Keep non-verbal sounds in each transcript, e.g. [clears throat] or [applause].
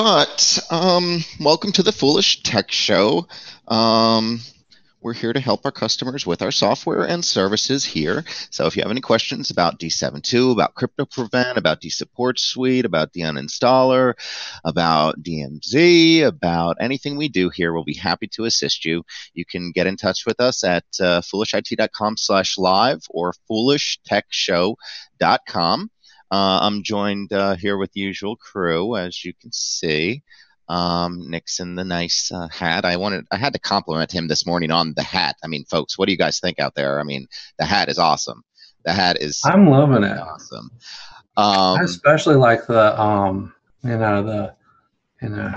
But um, welcome to the Foolish Tech Show. Um, we're here to help our customers with our software and services here. So if you have any questions about d7II, about CryptoPrevent, about dSupportSuite, about dUninstaller, about DMZ, about anything we do here, we'll be happy to assist you. You can get in touch with us at uh, foolishit.com slash live or foolishtechshow.com. Uh, I'm joined uh, here with the usual crew, as you can see. Um, Nixon, the nice uh, hat. I wanted, I had to compliment him this morning on the hat. I mean, folks, what do you guys think out there? I mean, the hat is awesome. The hat is. I'm loving it. Awesome. Um, I especially like the, um, you know, the, you know.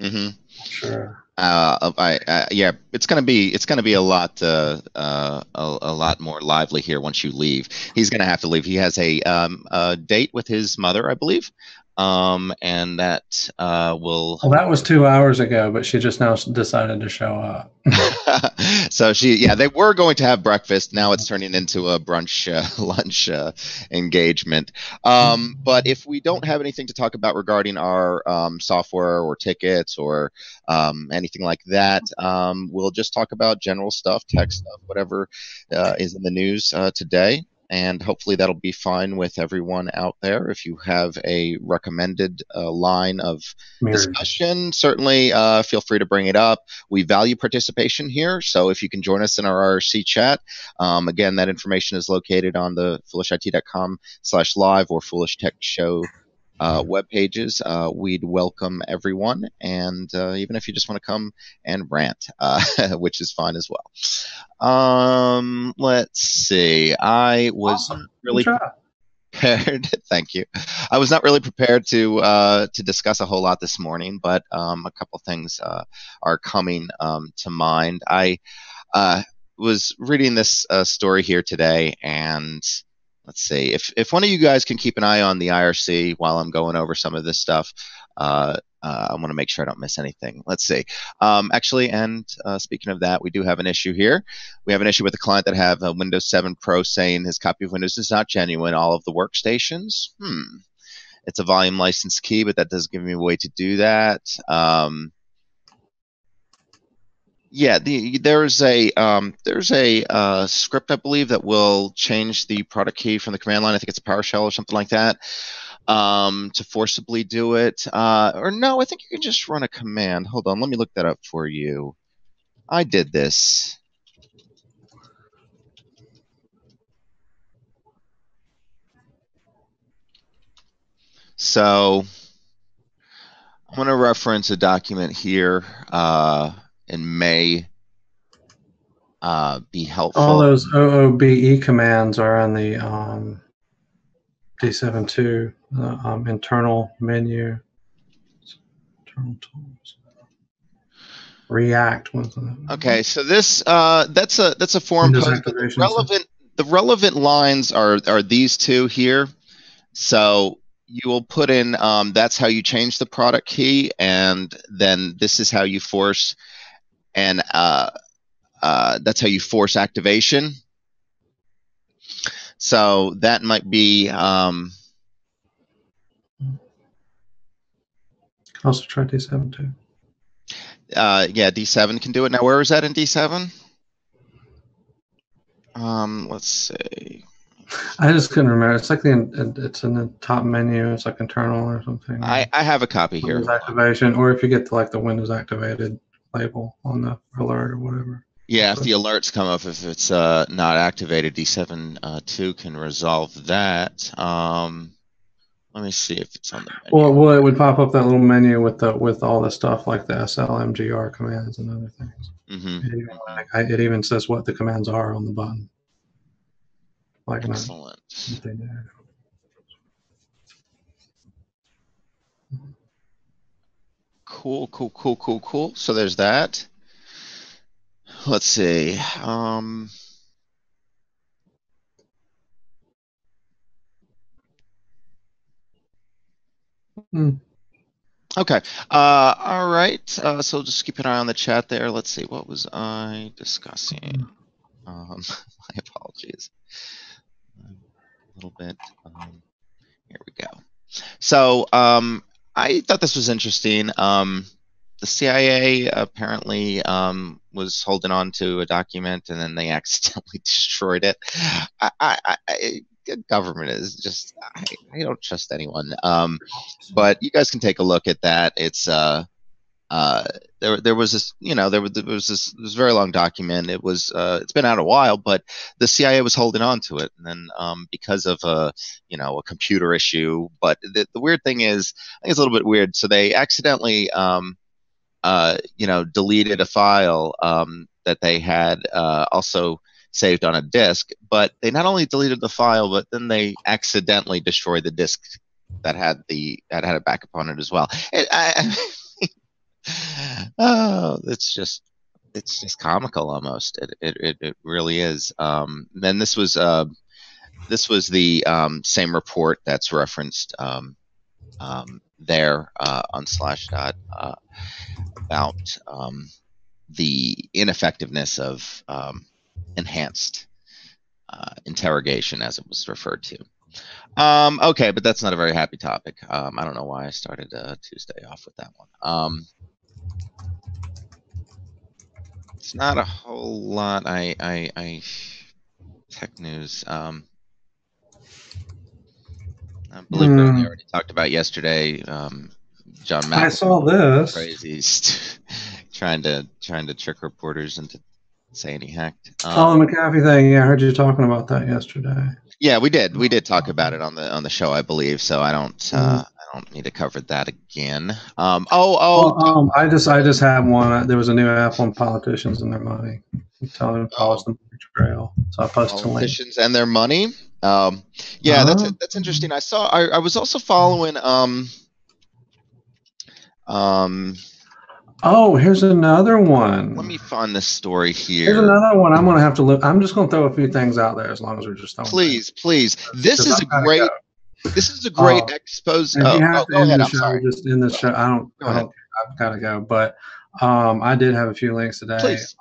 Mm-hmm. Sure. Uh, I, uh, yeah, it's gonna be it's gonna be a lot uh, uh, a, a, lot more lively here once you leave. He's gonna have to leave. He has a, um, a date with his mother, I believe um, and that uh, will. Well, that was two hours ago, but she just now decided to show up. [laughs] so she, yeah, they were going to have breakfast. Now it's turning into a brunch, uh, [laughs] lunch uh, engagement. Um, but if we don't have anything to talk about regarding our um, software or tickets or um, anything like that, um, we'll just talk about general stuff, tech stuff, whatever uh, is in the news uh, today and hopefully that'll be fine with everyone out there. If you have a recommended uh, line of discussion, certainly uh, feel free to bring it up. We value participation here, so if you can join us in our IRC chat, um, again, that information is located on the foolishit.com slash live or foolish tech show uh, web pages. Uh, we'd welcome everyone, and uh, even if you just want to come and rant, uh, [laughs] which is fine as well. Um, let's see. I was awesome. really prepared. [laughs] Thank you. I was not really prepared to uh, to discuss a whole lot this morning, but um, a couple things uh, are coming um, to mind. I was reading this story here today, and let's see if if one of you guys can keep an eye on the IRC while I'm going over some of this stuff. Uh, uh, I want to make sure I don't miss anything. Let's see. Um, actually, and uh, speaking of that, we do have an issue here. We have an issue with a client that have a Windows 7 Pro saying his copy of Windows is not genuine. All of the workstations. Hmm. It's a volume license key, but that doesn't give me a way to do that. Um, yeah, the, there's a um, there's a uh, script I believe that will change the product key from the command line. I think it's a PowerShell or something like that um, to forcibly do it. Uh, or no, I think you can just run a command. Hold on, let me look that up for you. I did this. So I'm going to reference a document here. Uh, and may uh, be helpful. All those OOBE commands are on the um, d7II uh, um, internal menu. Internal tools. React was Okay, so this uh, that's a that's a form post. The relevant the relevant lines are are these two here. So you will put in um, that's how you change the product key, and then this is how you force and uh, uh, that's how you force activation. So that might be. Um, also try d7II. Uh, yeah, D7 can do it. Now, where is that in D7? Um, let's see. I just couldn't remember. It's like the it's in the top menu. It's like internal or something. I, I have a copy Windows here. Activation, or if you get to like the Windows activated label on the alert or whatever. Yeah, if the alerts come up, if it's uh, not activated, D7 uh, 2 can resolve that. Um, let me see if it's on the menu. Well, well, it would pop up that little menu with the with all the stuff like the SLMGR commands and other things. Mm-hmm. It, even, like, it even says what the commands are on the button. Like Excellent. Cool, cool, cool, cool, cool. So there's that. Let's see. Um, hmm. Okay. Uh, all right. Uh, so just keep an eye on the chat there. Let's see. What was I discussing? Um, [laughs] my apologies. A little bit. Um, here we go. So um, I thought this was interesting. Um, the CIA apparently um, was holding on to a document and then they [laughs] accidentally destroyed it. I, I, I, government is just I, I don't trust anyone. Um, but you guys can take a look at that. It's uh, uh, there there was this you know there was, there was this, this very long document. It was uh, it's been out a while, but the CIA was holding on to it, and then um, because of a you know a computer issue. But the, the weird thing is, I think it's a little bit weird. So they accidentally um, uh, you know deleted a file um, that they had uh, also saved on a disk, but they not only deleted the file, but then they accidentally destroyed the disk that had the that had a backup on it as well. It, I, [laughs] oh, it's just it's just comical almost. It it, it, it really is. Um, then this was uh, this was the um, same report that's referenced um, um, there uh, on Slashdot uh, about um, the ineffectiveness of um, enhanced uh, interrogation, as it was referred to. Um, okay, but that's not a very happy topic. Um, I don't know why I started uh, Tuesday off with that one. Um, it's not a whole lot. I, I, I tech news. Um, I believe mm. we already talked about yesterday. Um, John Matt. I saw this. Crazy, [laughs] trying to trying to trick reporters into saying he hacked. Um, Colin McAfee thing. Yeah, I heard you talking about that yesterday. Yeah, we did. We did talk about it on the on the show, I believe. So I don't. Uh, mm. I don't need to cover that again. Um, oh, oh. Well, um, I just I just have one. There was a new app on politicians and their money. I'm telling them polish the trail. So I posted politicians and their money. Um, yeah, uh-huh. that's that's interesting. I saw. I, I was also following. Um, um, Oh, here's another one. Let me find this story here. Here's another one. I'm going to have to look. I'm just going to throw a few things out there as long as we're just. Please, things. please. This is a great. Go. This is a great uh, expose. Oh, oh go ahead. I'm show, sorry. Just in the show. I don't. Go I have got to go. But um, I did have a few links today. Please.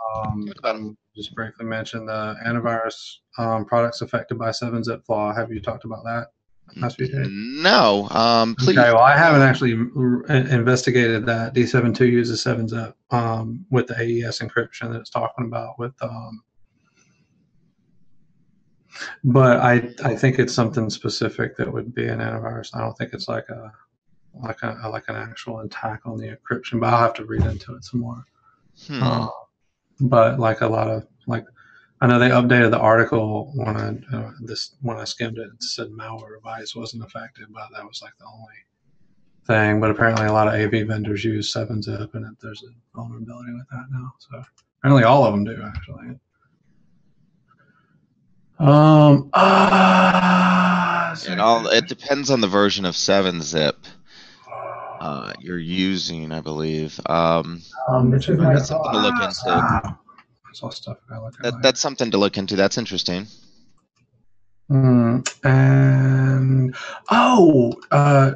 Um, just briefly mention the antivirus um, products affected by 7-zip flaw. Have you talked about that? No, um, please. Okay, well, I haven't actually investigated that. d7II uses 7-zip um, with the AES encryption that it's talking about with. Um, but I I think it's something specific that would be an antivirus. I don't think it's like a like a like an actual attack on the encryption. But I'll have to read into it some more. Hmm. Uh, but like a lot of like I know they updated the article when I uh, this when I skimmed it. It said Malwarebytes wasn't affected, but that was like the only thing. But apparently, a lot of AV vendors use 7-zip, and it, there's a vulnerability with that now. So apparently, all of them do actually. Um. Uh, it all it depends on the version of 7-zip uh, you're using, I believe. Um, um that's something to look into all stuff I look at. That, that's something to look into. That's interesting. Mm, and oh, uh,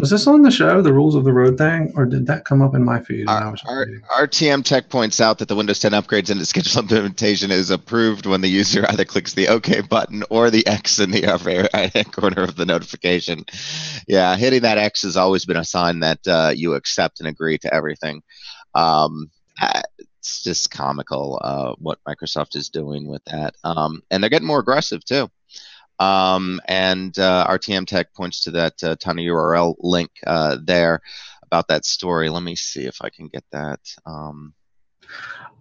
was this on the show, the rules of the road thing, or did that come up in my feed? Our, our, RTM Tech points out that the Windows 10 upgrades and its schedule [laughs] implementation is approved when the user either clicks the OK button or the X in the upper right corner of the notification. Yeah, hitting that X has always been a sign that uh, you accept and agree to everything. Um, it's just comical uh, what Microsoft is doing with that, um, and they're getting more aggressive too. Um, and uh, RTM Tech points to that uh, URL link uh, there about that story. Let me see if I can get that. Um,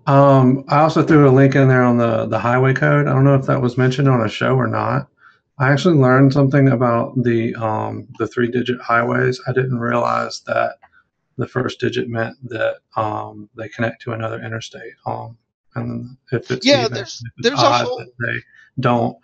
um, I also threw a link in there on the the highway code. I don't know if that was mentioned on a show or not. I actually learned something about the um, the three digit highways. I didn't realize that the first digit meant that um, they connect to another interstate. Um, and if it's yeah, even, there's it's there's a whole... they don't.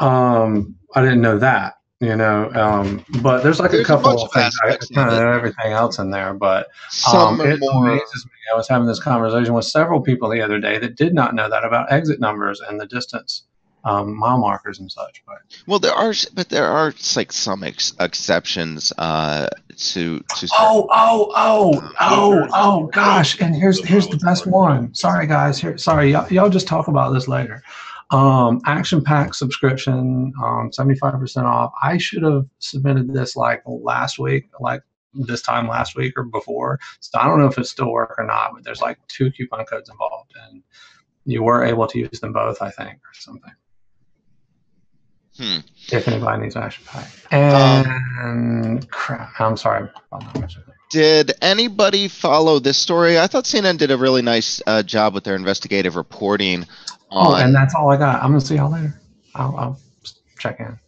Um, I didn't know that, you know. Um, but there's like there's a couple a of things. I kind of know everything else in there, but um, it more... amazes me. I was having this conversation with several people the other day that did not know that about exit numbers and the distance um, mile markers and such. But well, there are, but there are like some ex- exceptions uh, to to. Oh, oh, oh, um, oh, oh, gosh! And here's here's the best one. Sorry, guys. Here, sorry, y'all, y'all just talk about this later. Um, Action Pack subscription, um, 75% off. I should have submitted this like last week, like this time last week or before. So I don't know if it still work or not, but there's like two coupon codes involved and you were able to use them both, I think, or something. Hmm. If anybody needs Action Pack. And um, crap, I'm sorry. Did anybody follow this story? I thought CNN did a really nice uh, job with their investigative reporting. On... Oh, and that's all I got. I'm gonna see y'all later. I'll, I'll check in.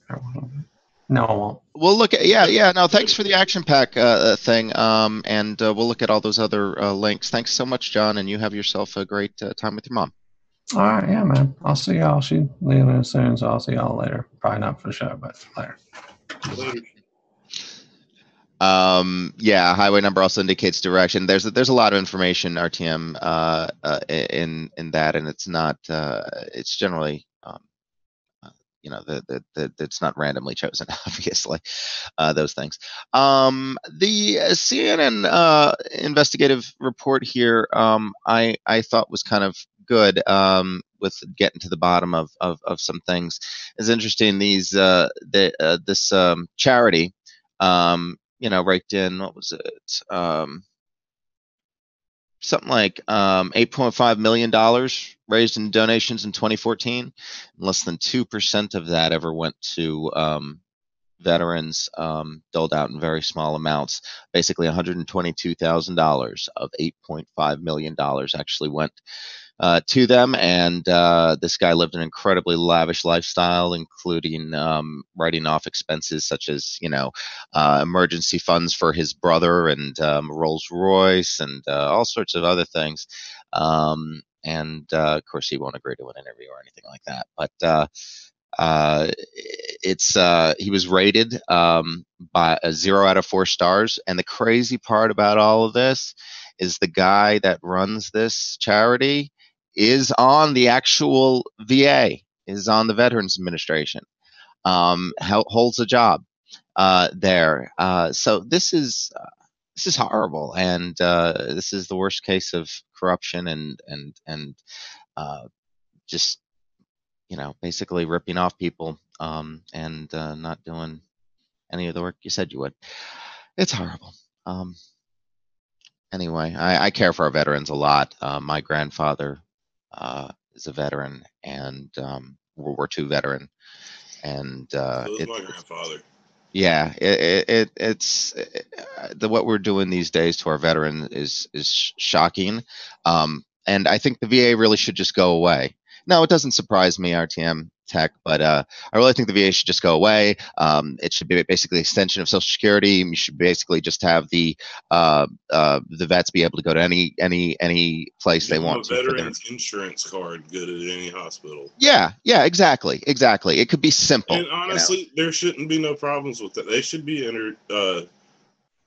No, I won't. We'll look at yeah, yeah. No, thanks for the action pack uh, uh, thing. Um, and uh, we'll look at all those other uh, links. Thanks so much, John, and you have yourself a great uh, time with your mom. All right, yeah, man. I'll see y'all. She leaving soon, so I'll see y'all later. Probably not for the show, but later. Later. Um, yeah, highway number also indicates direction. There's a, there's a lot of information RTM uh, uh, in in that, and it's not uh, it's generally um, uh, you know the, the, the it's not randomly chosen [laughs] obviously uh, those things um, the cnn uh, investigative report here um, i i thought was kind of good um, with getting to the bottom of, of, of some things It's interesting these uh, the, uh, this um, charity um, you know, raked in what was it? Um, something like um, 8.5 million dollars raised in donations in 2014. Less than two percent of that ever went to um, veterans, um, doled out in very small amounts. Basically, 122 thousand dollars of 8.5 million dollars actually went uh, to them. And uh, this guy lived an incredibly lavish lifestyle, including um, writing off expenses such as, you know, uh, emergency funds for his brother and um, Rolls Royce and uh, all sorts of other things. Um, and uh, of course, he won't agree to an interview or anything like that. But uh, uh, it's uh, he was rated um, by a zero out of four stars. And the crazy part about all of this is the guy that runs this charity is on the actual VA, is on the Veterans Administration, um, holds a job uh, there. Uh, so this is uh, this is horrible, and uh, this is the worst case of corruption and and and uh, just you know basically ripping off people um, and uh, not doing any of the work you said you would. It's horrible. Um, anyway, I, I, care for our veterans a lot. my grandfather uh, is a veteran and um, World War II veteran, and uh, so it, my grandfather. Yeah, it, it it's it, uh, the what we're doing these days to our veterans is is shocking, um, and I think the VA really should just go away. No, it doesn't surprise me, RTM tech, but uh, I really think the VA should just go away. Um, it should be basically extension of Social Security. You should basically just have the uh, uh, the vets be able to go to any any any place they want. A veterans insurance card good at any hospital. Yeah, yeah, exactly, exactly. It could be simple. And honestly, you know? there shouldn't be no problems with that. They should be entered, uh,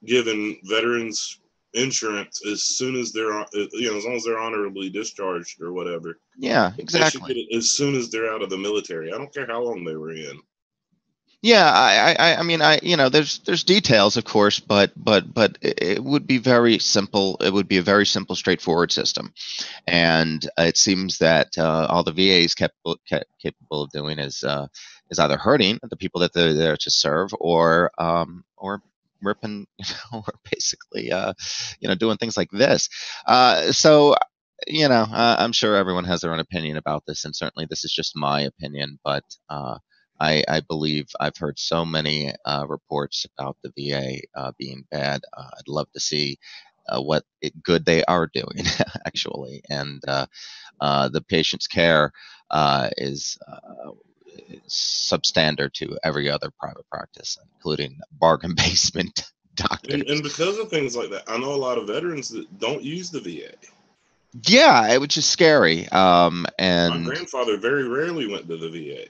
given veterans insurance as soon as they're uh, you know as long as they're honorably discharged or whatever. Yeah, exactly. as soon as they're out of the military. I don't care how long they were in. Yeah, I, I, I mean, I, you know, there's, there's details, of course, but, but, but it would be very simple. It would be a very simple, straightforward system, and it seems that uh, all the VAs kept, kept capable of doing is, uh, is either hurting the people that they're there to serve, or, um, or ripping, [laughs] you know, or basically, uh, you know, doing things like this. Uh, so, you know, uh, I'm sure everyone has their own opinion about this, and certainly this is just my opinion. But uh, I, I, believe I've heard so many uh, reports about the VA uh, being bad. I'd love to see uh, what it, good they are doing, [laughs] actually, and uh, uh, the patient's care is substandard to every other private practice, including bargain [laughs] basement doctors. And, and, because of things like that, I know a lot of veterans that don't use the VA. Yeah, it which is scary. Um, and my grandfather very rarely went to the VA,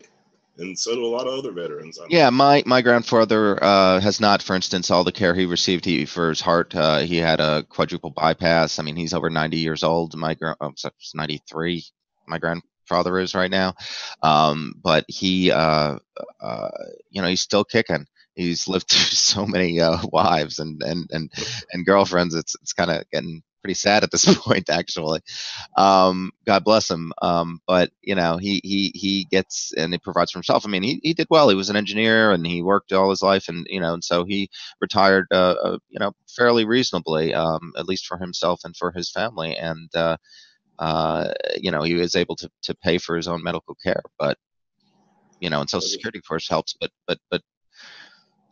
and so do a lot of other veterans. Yeah, my my grandfather uh, has not, for instance, all the care he received he, for his heart. Uh, he had a quadruple bypass. I mean, he's over ninety years old. My grand, oh, ninety three. My grand father is right now. Um, but he, uh, uh, you know, he's still kicking. He's lived [laughs] through so many uh, wives and and and and girlfriends. It's it's kind of getting pretty sad at this [laughs] point, actually. Um, God bless him. Um, but you know, he he he gets and he provides for himself. I mean, he he did well. He was an engineer and he worked all his life, and you know, and so he retired, uh, uh, you know, fairly reasonably, um, at least for himself and for his family, and. Uh, uh, you know, he was able to, to pay for his own medical care, but you know, and Social Security, of course, helps, but but but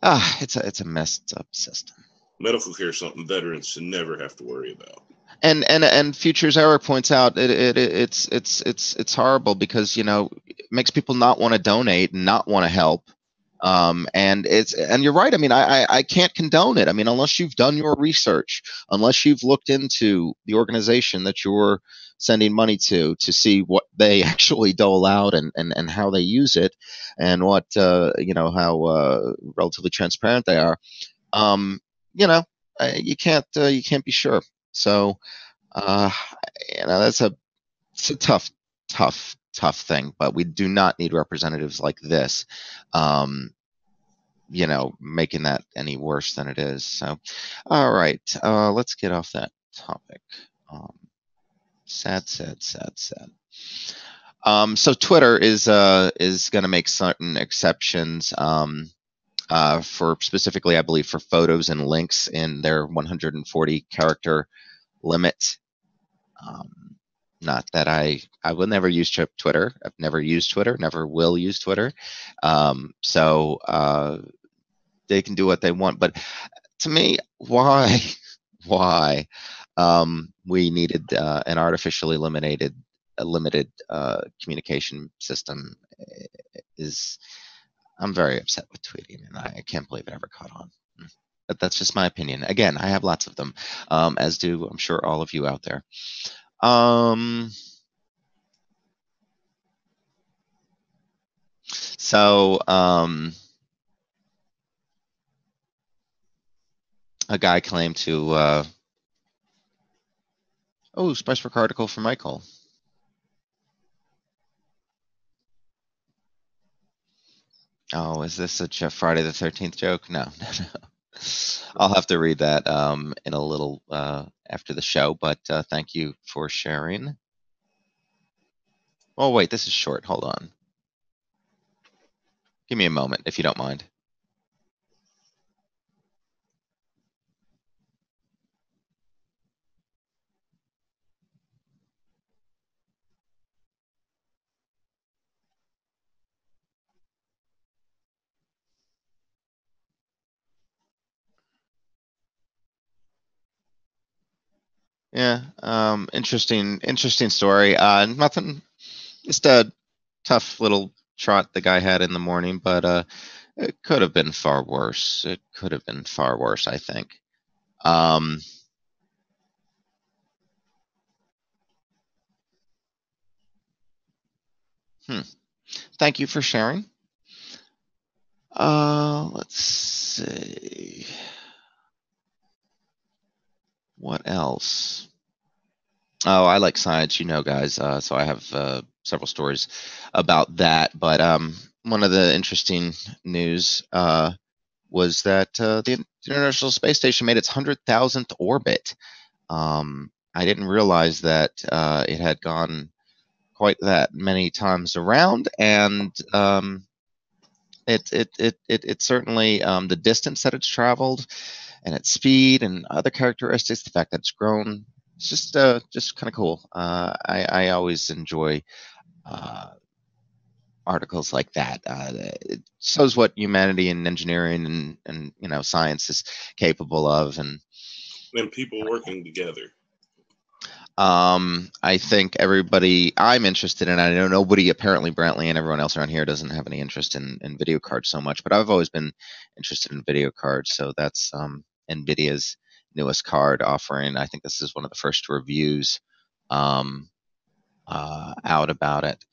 ah, it's a it's a messed up system medical care is something veterans should never have to worry about. And and and Futures Eric points out it, it, it it's it's it's it's horrible because you know it makes people not want to donate and not want to help. Um, and it's and you're right. I mean, I, I I can't condone it. I mean, unless you've done your research, unless you've looked into the organization that you're sending money to to see what they [laughs] actually dole out and, and, and how they use it and what uh, you know how uh, relatively transparent they are um, you know, uh, you can't uh, you can't be sure. So, uh, you know, that's a it's a tough, tough, tough thing. But we do not need representatives like this, um, you know, making that any worse than it is. So, all right, uh, let's get off that topic. Um, sad, sad, sad, sad. Um, so Twitter is uh, is going to make certain exceptions. Um, uh, for specifically, I believe, for photos and links in their 140 character limit. Um, not that I I will never use Twitter. I've never used Twitter. Never will use Twitter. Um, so uh, they can do what they want. But to me, [laughs] why why um, we needed uh, an artificially limited uh, communication system eh, is I'm very upset with tweeting, and I can't believe it ever caught on. But that's just my opinion. Again, I have lots of them, um, as do I'm sure all of you out there. Um, so um, a guy claimed to. Uh, oh, Spicework article for Michael. Oh, is this a Friday the Thirteenth joke? No, [laughs] no, no. I'll have to read that um, in a little uh, after the show. But uh, thank you for sharing. Oh wait, this is short. Hold on. Give me a moment, if you don't mind. Yeah, um, interesting, interesting story. Uh, nothing, just a tough little trot the guy had in the morning, but uh, it could have been far worse. It could have been far worse, I think. Um, hmm. Thank you for sharing. Uh, let's see. What else? Oh, I like science, you know, guys. Uh, so I have uh, several stories about that. But um, one of the interesting news uh, was that uh, the International Space Station made its 100,000th orbit. Um, I didn't realize that uh, it had gone quite that many times around, and um, it, it, it, it, it certainly um, the distance that it's traveled and its speed and other characteristics, the fact that it's grown it's just uh, just kind of cool. Uh, I, I always enjoy uh, articles like that. Uh, it shows what humanity and engineering and, and you know science is capable of, and and people working together. Um, I think everybody I'm interested in. I know nobody apparently Brantley and everyone else around here doesn't have any interest in, in video cards so much, but I've always been interested in video cards. So that's um, NVIDIA's newest card offering. I think this is one of the first reviews um, uh, out about it.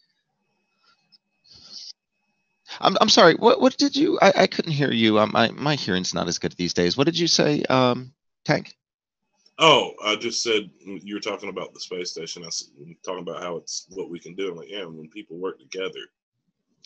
I'm, I'm sorry. What what did you? I, I couldn't hear you. Um, my my hearing's not as good these days. What did you say, um, Tank? Oh, I just said you were talking about the space station. I was talking about how it's what we can do. I'm like, yeah, when people work together.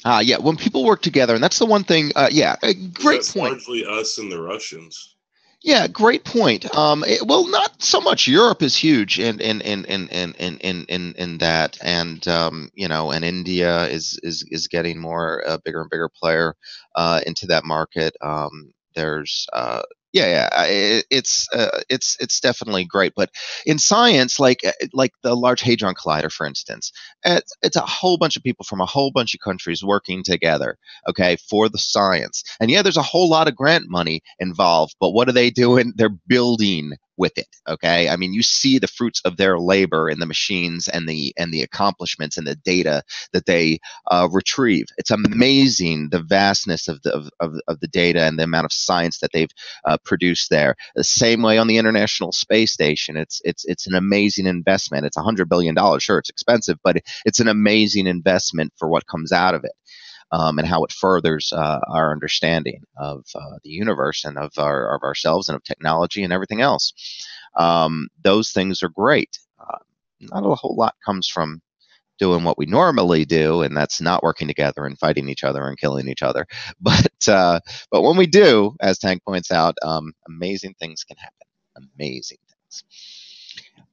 Ah, yeah, when people work together, and that's the one thing. Uh, yeah, great point. Largely us and the Russians. Yeah, great point. Um, it, well, not so much. Europe is huge in in in in in in in, in that, and um, you know, and India is is is getting more a bigger and bigger player uh, into that market. Um, there's uh, yeah, yeah, it, it's uh, it's it's definitely great. But in science, like uh, like the Large Hadron Collider, for instance, it's, it's a whole bunch of people from a whole bunch of countries working together, okay, for the science. And yeah, there's a whole lot of grant money involved. But what are they doing? They're building with it okay? I mean you see the fruits of their labor in the machines and the and the accomplishments and the data that they uh, retrieve. It's amazing the vastness of the of, of, of, the data and the amount of science that they've uh, produced there. The same way on the international space station it's it's it's an amazing investment. It's a hundred billion dollars. Sure it's expensive but it's an amazing investment for what comes out of it um, and how it furthers uh, our understanding of uh, the universe and of our of ourselves and of technology and everything else. Um, those things are great. Uh, not a whole lot comes from doing what we normally do, and that's not working together and fighting each other and killing each other. [laughs] But uh, but when we do, as Tank points out, um, amazing things can happen. Amazing things.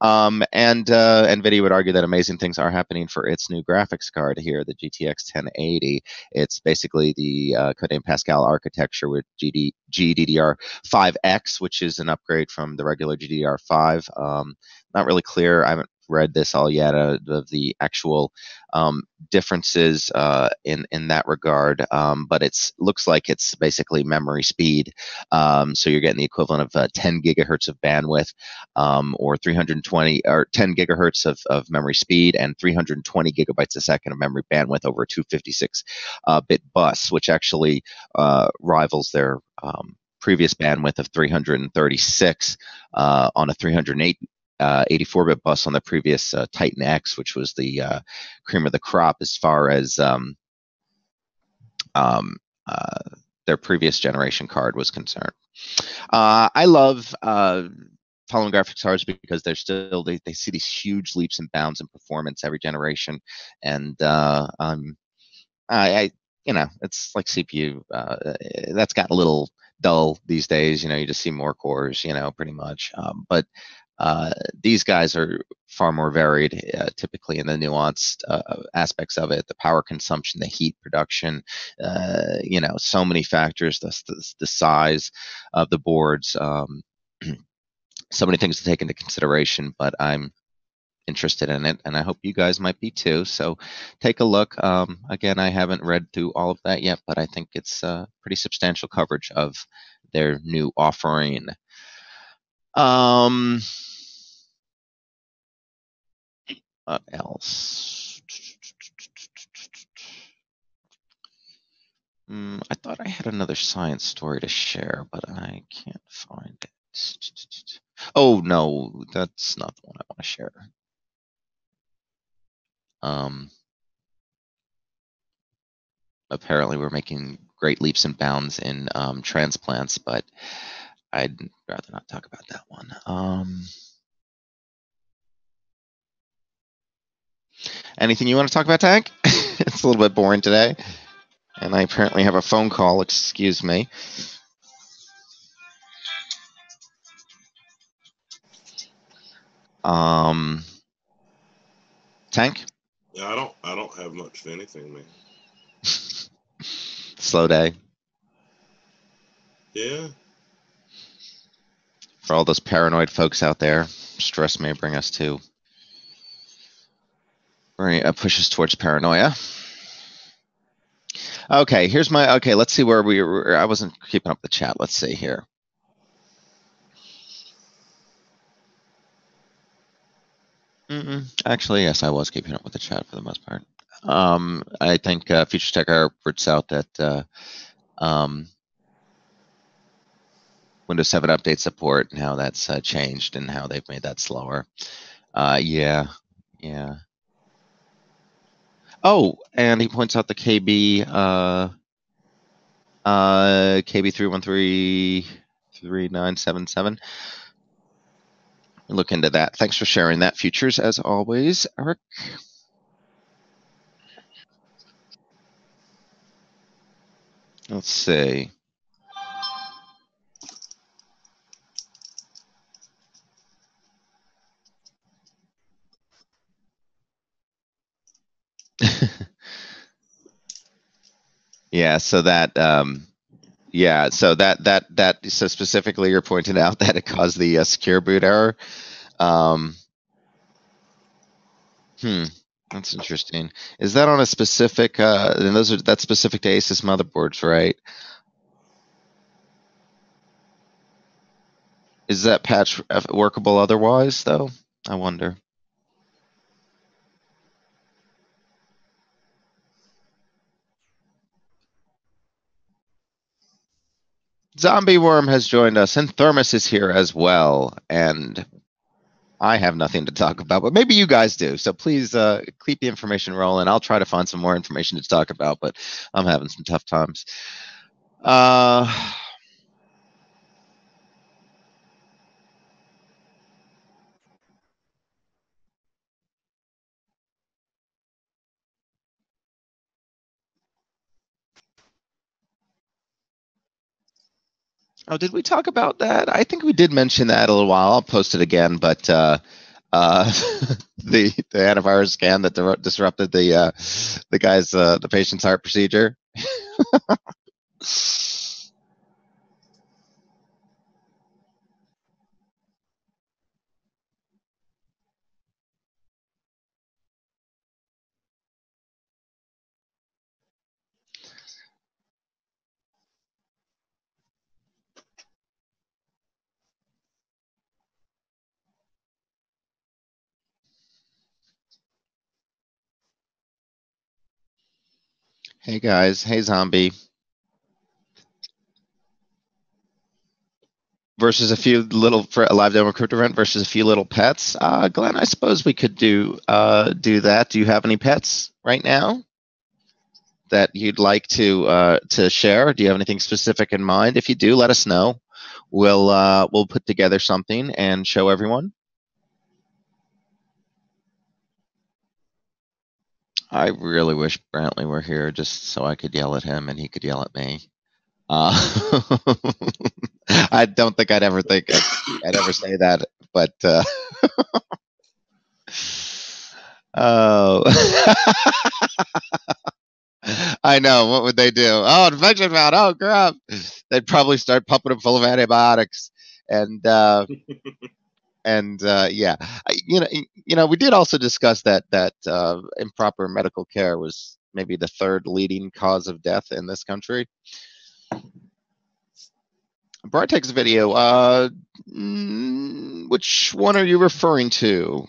Um, and uh, NVIDIA would argue that amazing things are happening for its new graphics card here, the GTX 1080. It's basically the uh, Codename Pascal architecture with GD, GDDR5X, which is an upgrade from the regular GDDR5. Um, not really clear. I haven't read this all yet uh, of the actual um, differences uh, in in that regard, um, but it's looks like it's basically memory speed. Um, so you're getting the equivalent of uh, 10 gigahertz of bandwidth, um, or 320 or 10 gigahertz of, of memory speed, and 320 gigabytes a second of memory bandwidth over a 256 uh, bit bus, which actually uh, rivals their um, previous bandwidth of 336 uh, on a 308 uh, 84-bit bus on the previous uh, Titan X, which was the uh, cream of the crop as far as um, um, uh, their previous generation card was concerned. Uh, I love uh, following graphics cards because they're still they, they see these huge leaps and bounds in performance every generation, and um, I, I, you know it's like CPU that's gotten a little dull these days. You know, you just see more cores, you know, pretty much. Um, but uh, these guys are far more varied, uh, typically in the nuanced uh, aspects of it, the power consumption, the heat production, uh, you know, so many factors, the, the, the size of the boards, um, [clears throat] so many things to take into consideration, but I'm interested in it, and I hope you guys might be too. So take a look. Um, again, I haven't read through all of that yet, but I think it's uh, pretty substantial coverage of their new offering. Um, what else? Mm, I thought I had another science story to share, but I can't find it. Oh no, that's not the one I want to share. Um, apparently, we're making great leaps and bounds in um, transplants, but I'd rather not talk about that one. Um, anything you want to talk about, Tank? [laughs] it's a little bit boring today. And I apparently have a phone call. Excuse me. Um, Tank? Yeah, I don't. I don't have much of anything, man. [laughs] Slow day. Yeah. For all those paranoid folks out there, stress may bring us to bring uh, push us towards paranoia. Okay, here's my. Okay, let's see where we were. I wasn't keeping up the chat. Let's see here. Mm-mm. Actually, yes, I was keeping up with the chat for the most part. Um, I think uh, Future Tech reports out that uh, um, Windows 7 update support and how that's uh, changed and how they've made that slower. Uh, yeah, yeah. Oh, and he points out the KB uh, uh, KB three one three three nine seven seven look into that. Thanks for sharing that, Futures, as always, Eric. Let's see. Yeah, so that um, yeah, so that that that so specifically you're pointing out [laughs] that it caused the uh, secure boot error. Um, hmm, that's interesting. Is that on a specific? Uh, and those are that's specific to Asus motherboards, right? Is that patch uh, workable otherwise, though? I wonder. Zombie Worm has joined us, and Thermos is here as well. And I have nothing to talk about, but maybe you guys do. So please uh, keep the information rolling. I'll try to find some more information to talk about, but I'm having some tough times. Uh, Oh, did we talk about that? I think we did mention that a little while. I'll post it again, but uh, uh, [laughs] the the antivirus scan that di- disrupted the uh, the guy's uh, the patient's heart procedure. [laughs] hey guys, hey zombie. Versus a few little for a live demo CryptoPrevent versus a few little pets. Uh, Glenn, I suppose we could do uh, do that. Do you have any pets right now that you'd like to uh, to share? Do you have anything specific in mind? If you do, let us know. We'll uh, we'll put together something and show everyone. I really wish Brantley were here just so I could yell at him and he could yell at me. Uh, [laughs] I don't think I'd ever think I'd, I'd ever say that, but uh, [laughs] oh, [laughs] I know. What would they do? Oh, infection bound. Oh, crap. They'd probably start pumping him full of antibiotics, and uh, and uh, yeah, you know, you know, we did also discuss that that uh, improper medical care was maybe the third leading cause of death in this country. Britec's video. Uh, which one are you referring to?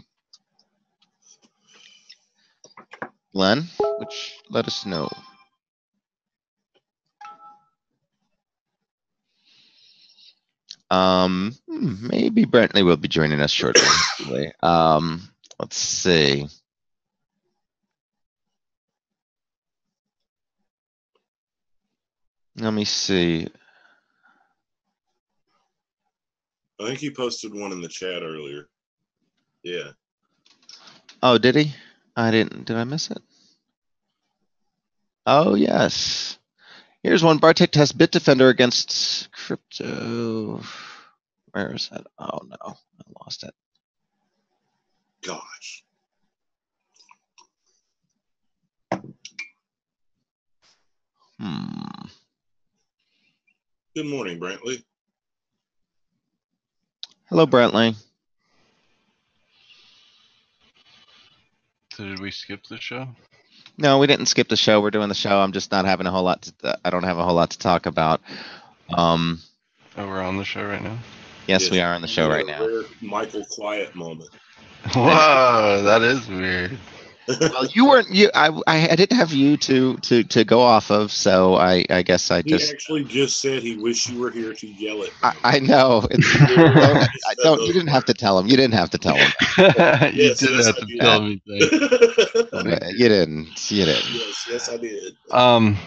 Glenn, which let us know. Um, hmm, maybe Brantley will be joining us shortly. [coughs] um, let's see. Let me see. I think he posted one in the chat earlier. Yeah. Oh, did he? I didn't. Did I miss it? Oh, yes. Here's one. Britec tests Bitdefender against crypto. Where is that? Oh, no. I lost it. Gosh. Hmm. Good morning, Brantley. Hello, Brantley. So did we skip the show? No, we didn't skip the show. We're doing the show. I'm just not having a whole lot to. I don't have a whole lot to talk about. Um, Oh, we're on the show right now. yes, we are on the show We right had a now. Michael Quiet moment. [laughs] Whoa, that is weird. Well, you weren't. You, I, I, I didn't have you to to to go off of, so I, I guess I he just. actually just said he wished you were here to yell at I. I know. [laughs] I [laughs] don't. You didn't have to tell him. You didn't have to tell him. [laughs] you Yes, did yes, have I to did. tell me. Uh, You didn't. You didn't. yes, yes, I did. Um,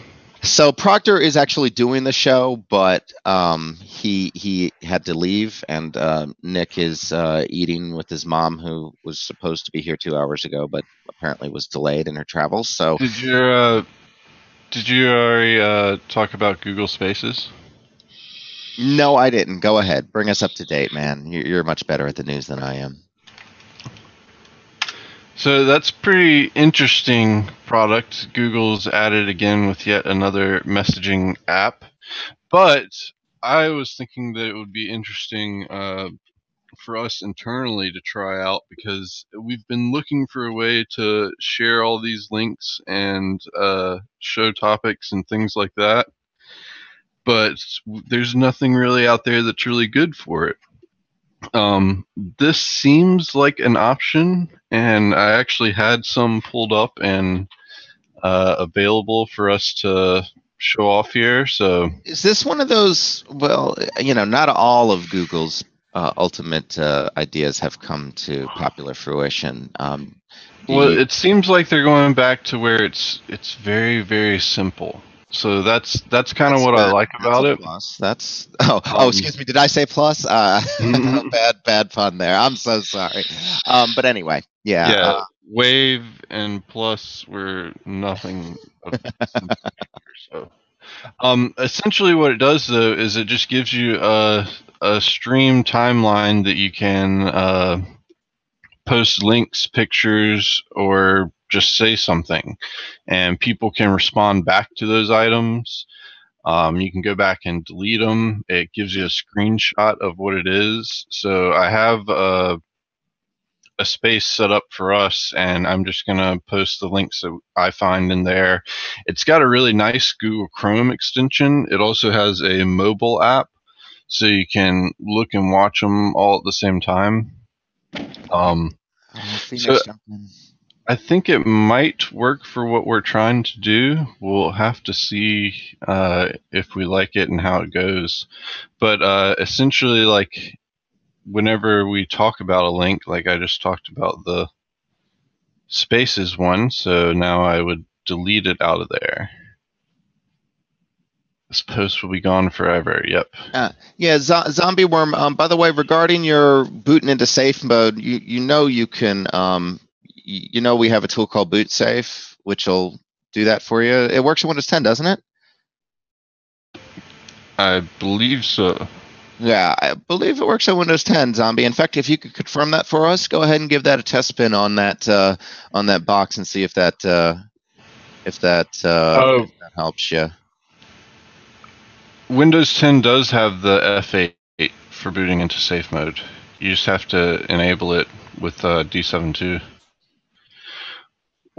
So Proctor is actually doing the show, but um, he he had to leave, and uh, Nick is uh, eating with his mom, who was supposed to be here two hours ago, but apparently was delayed in her travels. So did you uh, did you already uh, talk about Google Spaces? no, I didn't. Go ahead, bring us up to date, man. You're, you're much better at the news than I am. So that's pretty interesting product. Google's added again with yet another messaging app. But I was thinking that it would be interesting uh, for us internally to try out because we've been looking for a way to share all these links and uh, show topics and things like that. But there's nothing really out there that's really good for it. Um, this seems like an option, and I actually had some pulled up and uh, available for us to show off here. So, is this one of those? Well, you know, not all of Google's uh, ultimate uh, ideas have come to popular fruition. Um, well, you... it seems like they're going back to where it's it's very very simple. So that's that's kind of what bad. I like about it. Plus. That's oh oh excuse me. Did I say plus? Uh, mm-hmm. [laughs] bad bad pun there. I'm so sorry. Um, but anyway, yeah. Yeah. Uh, Wave and plus were nothing. [laughs] so, um, essentially, what it does though is it just gives you a a stream timeline that you can uh, post links, pictures, or just say something, and people can respond back to those items. Um, you can go back and delete them. It gives you a screenshot of what it is. So I have a, a space set up for us, and I'm just going to post the links that I find in there. It's got a really nice Google Chrome extension. It also has a mobile app, so you can look and watch them all at the same time. Um, so, I think it might work for what we're trying to do. We'll have to see uh, if we like it and how it goes. But uh, essentially, like whenever we talk about a link, like I just talked about the spaces one, so now I would delete it out of there. This post will be gone forever. Yep. Uh, yeah, zo- zombie worm. Um, by the way, regarding your booting into safe mode, you you know you can um, you know we have a tool called BootSafe, which will do that for you. It works in Windows 10, doesn't it? I believe so. Yeah, I believe it works on Windows 10, Zombie. In fact, if you could confirm that for us, go ahead and give that a test spin on that uh, on that box and see if that uh, if that, uh, oh. if that helps you. Windows 10 does have the F8 for booting into safe mode. You just have to enable it with uh, d7II.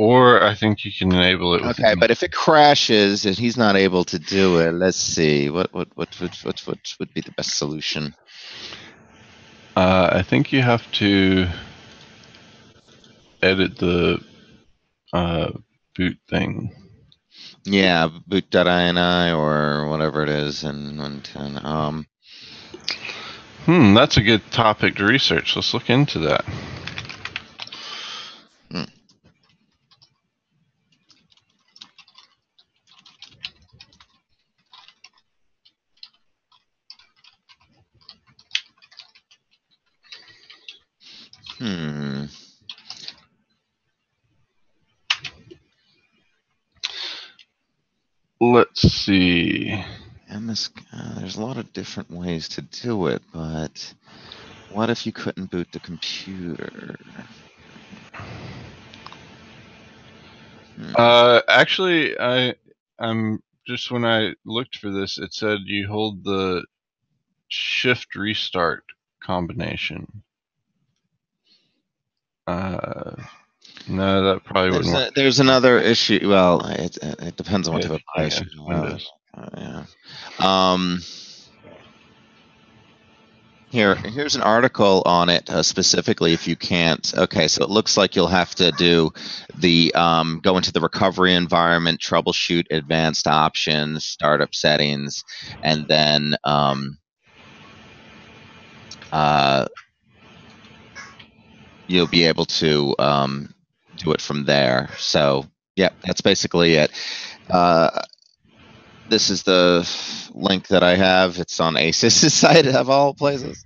Or I think you can enable it. Okay, but if it crashes and he's not able to do it, let's see what what what what what, what would be the best solution. Uh, I think you have to edit the uh, boot thing. Yeah, boot.ini or whatever it is in 110. Um, hmm, that's a good topic to research. Let's look into that. Hmm. Let's see. MS, uh, there's a lot of different ways to do it, but what if you couldn't boot the computer? Hmm. Uh, actually, I I'm just when I looked for this, it said you hold the shift restart combination. Uh, no, that probably there's wouldn't. A, there's another issue. Well, it, it depends on what type of issue. Uh, yeah. Um. Here, here's an article on it uh, specifically. If you can't, okay, so it looks like you'll have to do the um, go into the recovery environment, troubleshoot advanced options, startup settings, and then um, uh, you'll be able to um, do it from there. So, yeah, that's basically it. Uh, this is the link that I have. It's on ASUS's [laughs] site of all places.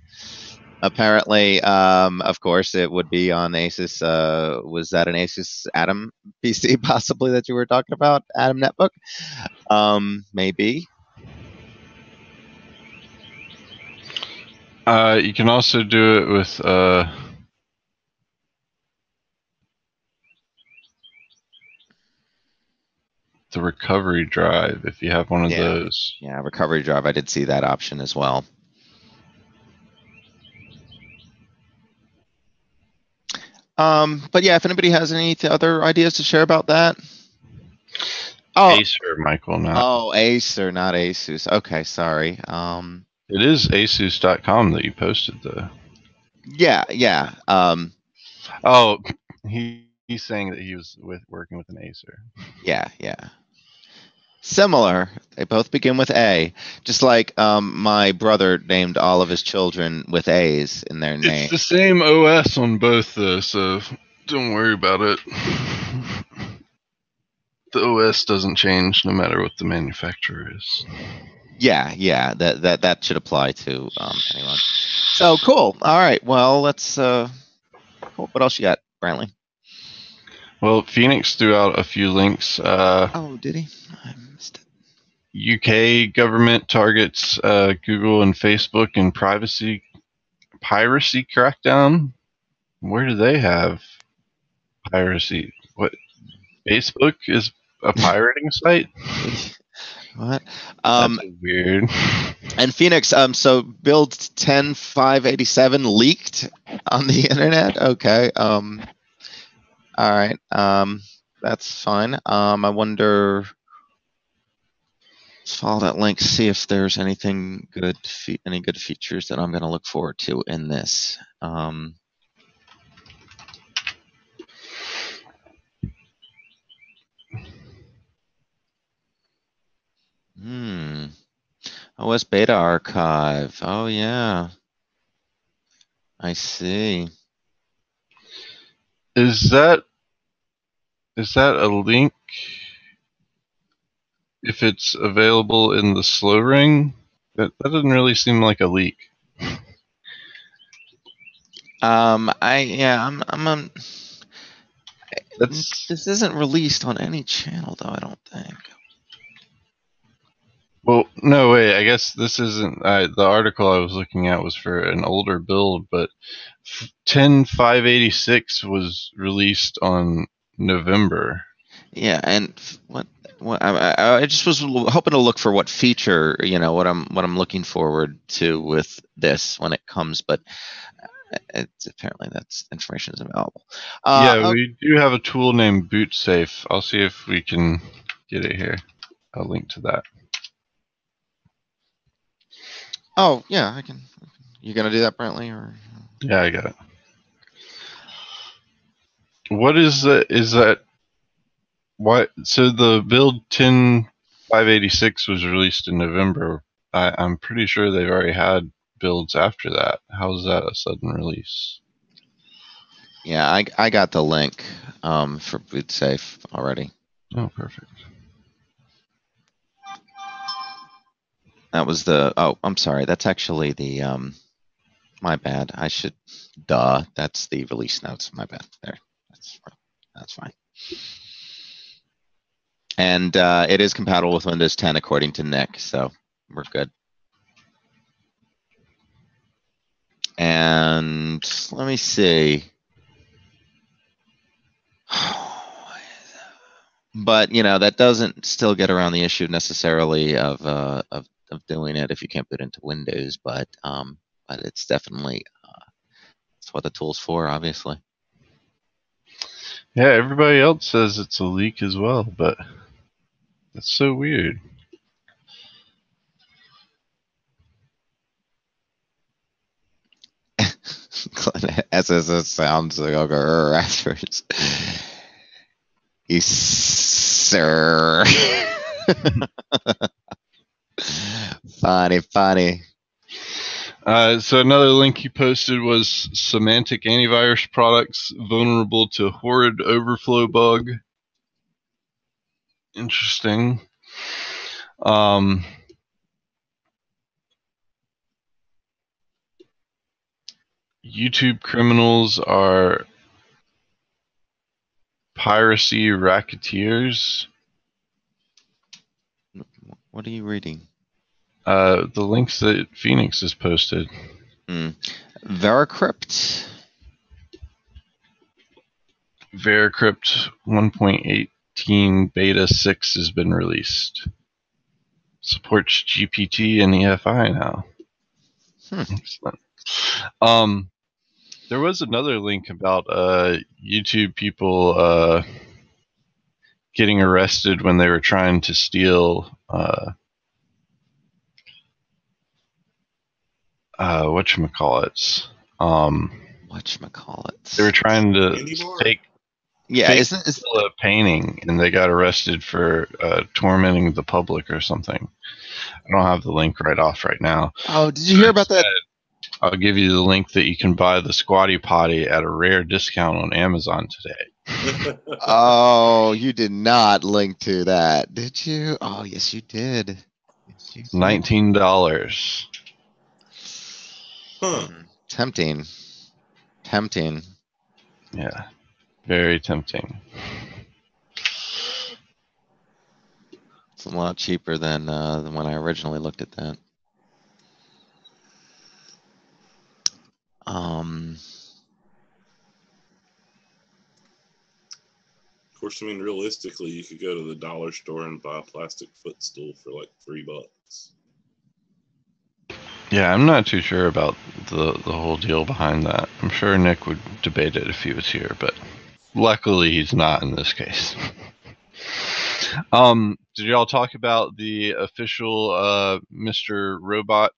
Apparently, um, of course, it would be on Asus. Uh, was that an Asus Atom PC possibly that you were talking about? Atom Netbook? Um, maybe. Uh, you can also do it with uh, recovery drive if you have one of Yeah. those. Yeah, recovery drive. I did see that option as well. Um, but yeah, if anybody has any th- other ideas to share about that. Oh, Acer, Michael, not. oh, Acer, not Asus. Okay, sorry. Um, It is asus.com that you posted the. yeah, yeah. Um, Oh, he, he's saying that he was with working with an Acer. yeah, yeah. Similar. They both begin with A. Just like um, my brother named all of his children with A's in their name. It's the same OS on both, though, so don't worry about it. [laughs] The OS doesn't change no matter what the manufacturer is. Yeah, yeah, that that that should apply to um, anyone. So cool. All right. Well, let's. Uh, what else you got, Brantley? Well, Phoenix threw out a few links. Uh, Oh, did he? I missed it. UK government targets uh, Google and Facebook in privacy piracy crackdown. Where do they have piracy? What Facebook is a pirating site? [laughs] What? Um, That's weird. [laughs] and Phoenix. Um, so build ten five eighty seven leaked on the [laughs] internet. Okay. Um. All right. Um. That's fine. Um. I wonder. Follow that link. See if there's anything good. Any good features that I'm going to look forward to in this. Um. Hmm. OS Beta Archive. Oh yeah. I see. Is that is that a link? If it's available in the slow ring, that that doesn't really seem like a leak. Um. I yeah. I'm. I'm. Um, That's this isn't released on any channel though. I don't think. Well, no wait. I guess this isn't uh, the article I was looking at was for an older build, but ten five eighty six was released on November. Yeah. And f- what? What? I, I, I just was hoping to look for what feature. You know what I'm. What I'm looking forward to with this when it comes, but. uh, It's apparently that's information is available. Uh, yeah, oh, we do have a tool named BootSafe. I'll see if we can get it here. I'll link to that. Oh yeah. I can. You gonna do that, Brantley, or? Yeah, I got it. What is that? Is that what? So the build ten five eighty six was released in November. I, I'm pretty sure they've already had builds after that. How is that a sudden release? Yeah, I, I got the link um, for BootSafe already. Oh, perfect. That was the. Oh, I'm sorry. That's actually the. Um, my bad. I should. Duh. That's the release notes. My bad. There. That's that's fine. And uh, it is compatible with Windows 10 according to Nick, so we're good. And let me see. [sighs] But you know that doesn't still get around the issue necessarily of uh, of of doing it if you can't boot into Windows. But um, but it's definitely uh, that's what the tool's for, obviously. Yeah, everybody else says it's a leak as well, but that's so weird. [laughs] It sounds like a afterwards. [laughs] Yes, sir. [laughs] funny, funny. Uh, so another link he posted was Symantec antivirus products vulnerable to horrid overflow bug. Interesting. Um, YouTube criminals are piracy racketeers. What are you reading? Uh, the links that Phoenix has posted. Veracrypt. Veracrypt 1.18 beta 6 has been released. Supports GPT and EFI now. Hmm. Excellent. Um, there was another link about uh, YouTube people uh, getting arrested when they were trying to steal uh, uh, whatchamacallits. Um, Whatchamacallits. they were trying to take Yeah, Fake isn't is, a painting and they got arrested for uh, tormenting the public or something. I don't have the link right off right now. Oh, did you hear about that? I'll give you the link that you can buy the Squatty Potty at a rare discount on Amazon today. Oh, you did not link to that, did you? Oh, yes, you did. Yes, you did. Nineteen dollars. huh. Hmm. Tempting. Tempting. Yeah, very tempting. It's a lot cheaper than uh, than when I originally looked at that. Um, Of course, I mean, realistically, you could go to the dollar store and buy a plastic footstool for like three bucks. Yeah, I'm not too sure about the the whole deal behind that. I'm sure Nick would debate it if he was here, but luckily he's not in this case. [laughs] um, did y'all talk about the official uh, Mr. Robot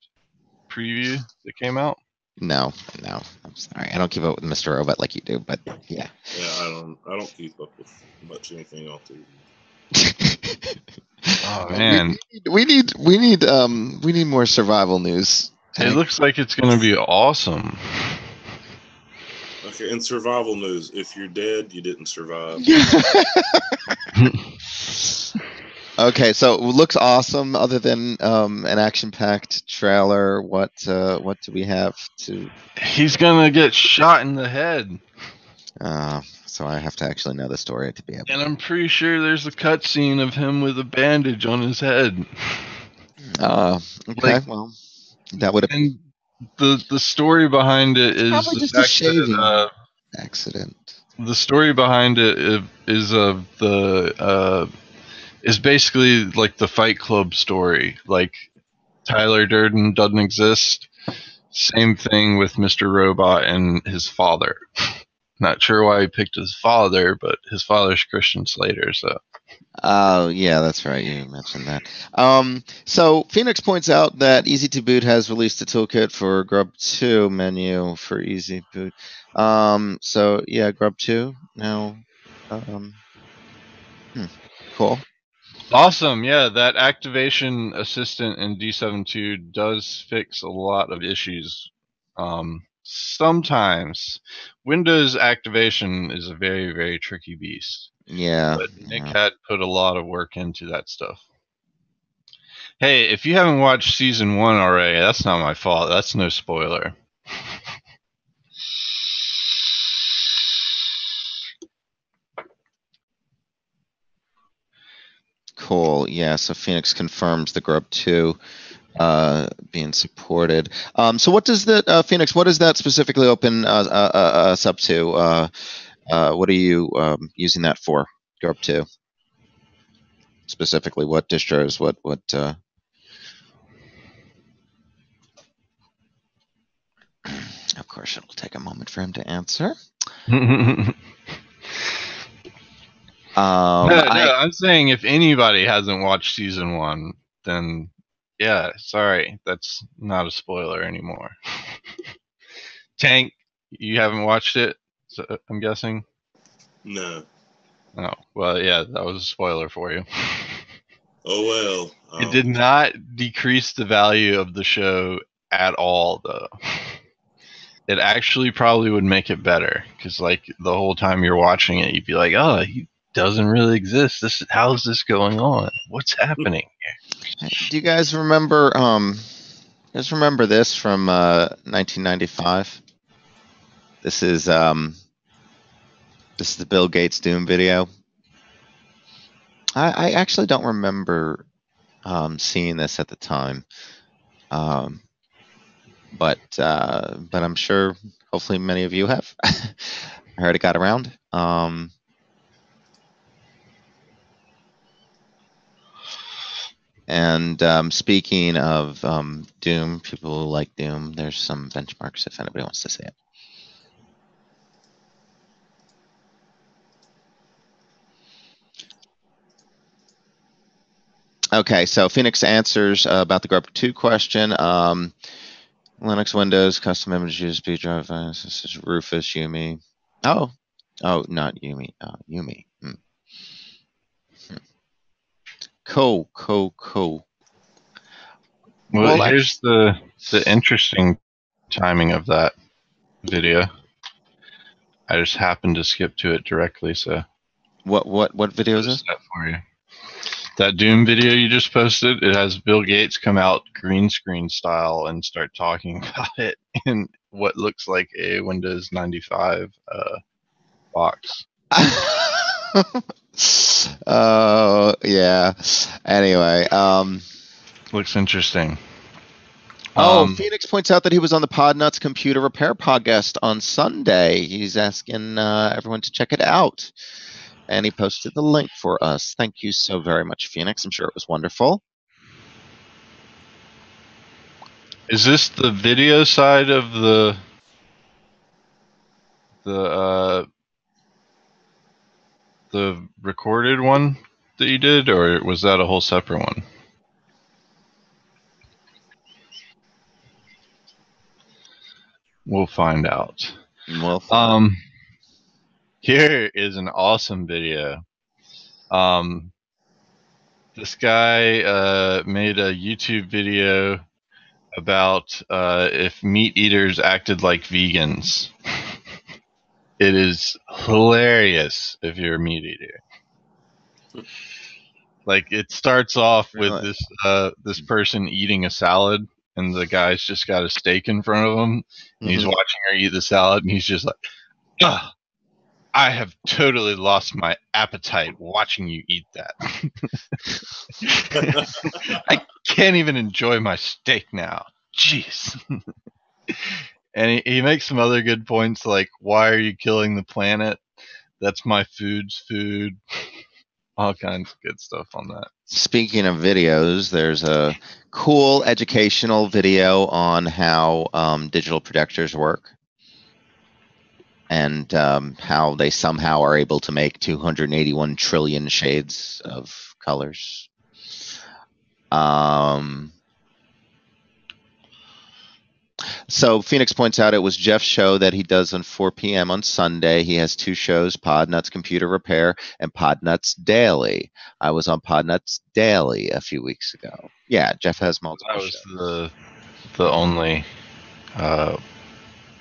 preview that came out? No, no, I'm sorry. I don't keep up with Mr. Robot like you do, but yeah. Yeah, I don't, I don't keep up with much anything on TV. [laughs] Oh We- man, we need we need um we need more survival news. it looks like it's gonna be awesome. Okay, in survival news, if you're dead, you didn't survive. [laughs] [laughs] okay, so it looks awesome. Other than um, an action-packed trailer, what uh, what do we have to? He's gonna get shot in the head, Uh, so I have to actually know the story to be able. and I'm pretty sure there's a cutscene of him with a bandage on his head. Uh, okay, Like- well, that would have And the the story behind it is Probably the just a fact that, uh, accident. the story behind it is of the uh, is basically like the Fight Club story. Like Tyler Durden doesn't exist. Same thing with Mr. Robot and his father. [laughs] Not sure why he picked his father, but his father's Christian Slater. So Oh, yeah, that's right. You mentioned that. Um, so Phoenix points out that Easy2Boot has released a toolkit for Grub 2 menu for Easy Boot. Um, so yeah, Grub 2 now. Um, hmm, cool. Awesome! Yeah, that activation assistant in d7II does fix a lot of issues. Um, sometimes Windows activation is a very very tricky beast. Yeah. but Nick yeah. had put a lot of work into that stuff. Hey, if you haven't watched season one already, that's not my fault. That's no spoiler. Cool. Yeah. So Phoenix confirms the Grub 2 uh, being supported. Um, so what does the uh, Phoenix? What does that specifically open uh, uh, uh, us up to? Uh, what are you um, using that for? Grub 2 specifically. What distros? What what? Of course, it'll take a moment for him to answer. [laughs] no, Um, no, I- I'm saying if anybody hasn't watched season one, then yeah, sorry, that's not a spoiler anymore. [laughs] Tank, you haven't watched it, so I'm guessing. No. Oh, well, yeah, that was a spoiler for you. Oh well. It Um, did not decrease the value of the show at all, though. It actually probably would make it better because, like, the whole time you're watching it, you'd be like, "Oh, he doesn't really exist. This, how's this going on? What's happening?" Here? Do you guys remember? Um, you guys remember this from uh, 1995? This is um, this is the Bill Gates Doom video. I, I actually don't remember um, seeing this at the time, um, but uh, but I'm sure. Hopefully, many of you have. [laughs] I heard it got around. Um, And um, speaking of um, Doom, people who like Doom, there's some benchmarks if anybody wants to see it. Okay, so Phoenix answers uh, about the Grub 2 question. Um, Linux, Windows, custom image USB drive. This is Rufus, Yumi. Oh, oh, not Yumi. Uh, Yumi. Hmm. Hmm. Cool, cool, cool. Well, Well, here's the the interesting timing of that video. I just happened to skip to it directly, so What what what video is this? that for you. That Doom video you just posted, it has Bill Gates come out green screen style and start talking [laughs] about it in what looks like a Windows 95 uh, box. [laughs] [laughs] Oh yeah. Anyway, um, Looks interesting. oh, Um, Phoenix points out that he was on the Podnutz computer repair podcast on Sunday. He's asking uh, everyone to check it out, and he posted the link for us. Thank you so very much, Phoenix. I'm sure it was wonderful. Is this the video side of the the uh, the recorded one that you did, or was that a whole separate one? We'll find out. Well, Um, here is an awesome video. Um, this guy uh, made a YouTube video about uh, if meat eaters acted like vegans. [laughs] it is hilarious if you're a meat eater. Like it starts off with Really? this uh, this person eating a salad, and the guy's just got a steak in front of him, and he's mhm. watching her eat the salad, and he's just like, Ugh, I have totally lost my appetite watching you eat that. [laughs] [laughs] I can't even enjoy my steak now. Jeez. And he, he makes some other good points like, why are you killing the planet? That's my food's food. [laughs] All kinds of good stuff on that. Speaking of videos, there's a cool educational video on how um, digital projectors work and um, how they somehow are able to make 281 trillion shades of colors. Um, so Phoenix points out it was Jeff's show that he does on 4 p.m. on Sunday. He has two shows, Podnutz Computer Repair and Podnutz Daily. I was on Podnutz Daily a few weeks ago. Yeah, Jeff has multiple That was shows. the the only uh,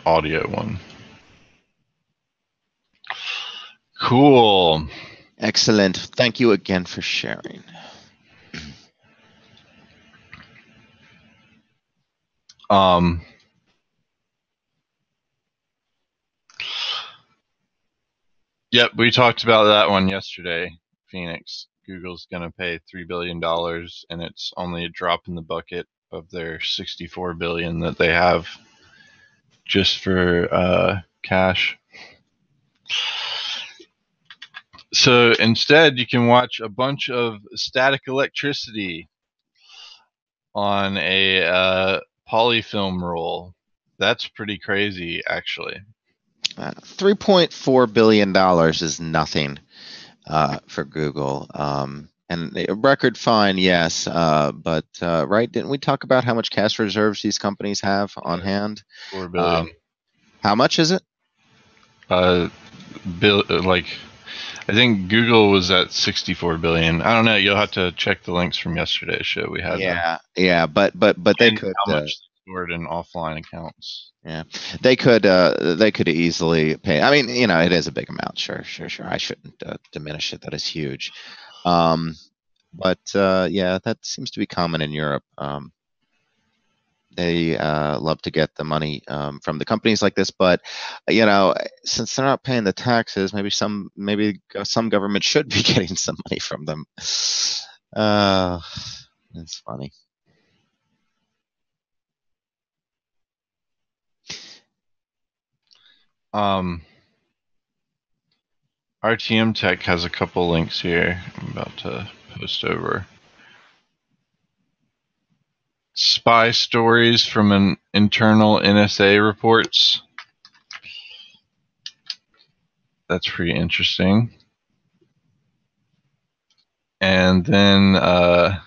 audio one. Cool. Excellent. Thank you again for sharing. Um, yep, we talked about that one yesterday. Phoenix. Google's going to pay $3 billion, and it's only a drop in the bucket of their 64 billion that they have just for uh, cash. So instead, you can watch a bunch of static electricity on a uh, polyfilm roll. That's pretty crazy, actually. Uh, $3.4 billion is nothing uh, for Google. Um, and a record fine, yes. Uh, but, uh, right, didn't we talk about how much cash reserves these companies have on hand? Four billion. Um, how much is it? uh, bill like I think Google was at 64 billion. I don't know. You'll have to check the links from yesterday's show. We had them. Yeah, yeah, but but but they could how uh, much they stored in offline accounts. Yeah, they could uh they could easily pay i mean you know it is a big amount sure sure sure i shouldn't uh, diminish it that is huge um but uh yeah that seems to be common in europe um they uh, love to get the money um, from the companies like this, but you know, since they're not paying the taxes, maybe some maybe some government [laughs] should be getting some money from them. Uh, it's funny. Um, RTM Tech has a couple links here. I'm about to post over. Spy stories from an internal NSA reports. That's pretty interesting. And then uh,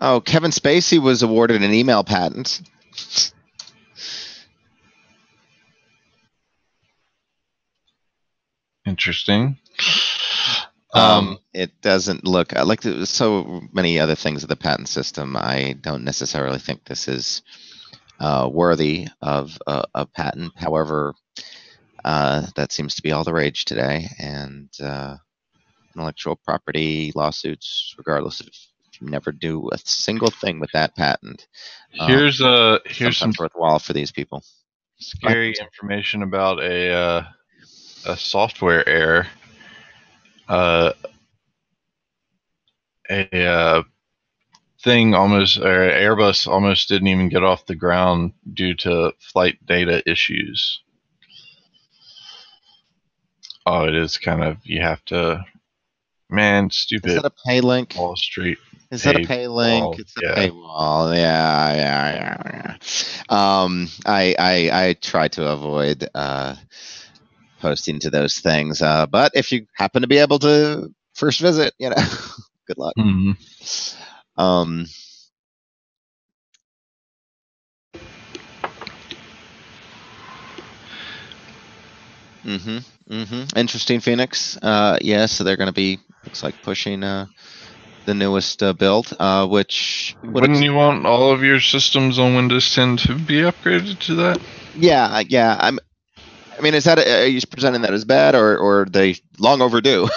Oh, Kevin Spacey was awarded an email patent. interesting. Um, it doesn't look uh, like there's so many other things of the patent system. I don't necessarily think this is uh, worthy of uh, a patent. However, uh, that seems to be all the rage today, and uh, intellectual property lawsuits, regardless of you never do a single thing with that patent, um, here's uh here's some worthwhile for these people. scary information about a uh, a software error. Uh, a uh, thing almost, Airbus almost didn't even get off the ground due to flight data issues. Oh, it is kind of you have to, man, stupid. Is that a pay link? Wall Street. Is that a pay link? It's a yeah. paywall. Yeah, yeah, yeah, yeah. Um, I, I, I try to avoid uh, posting to those things. Uh, but if you happen to be able to first visit, you know, [laughs] good luck. Mhm. Um, mm-hmm. Mm-hmm. Interesting, Phoenix. Uh, yeah, so they're going to be looks like pushing uh, the newest uh, build, uh, which would Wouldn't ex- you want all of your systems on Windows 10 to be upgraded to that? Yeah, yeah. I'm. I mean, is that are you presenting that as bad or or they long overdue?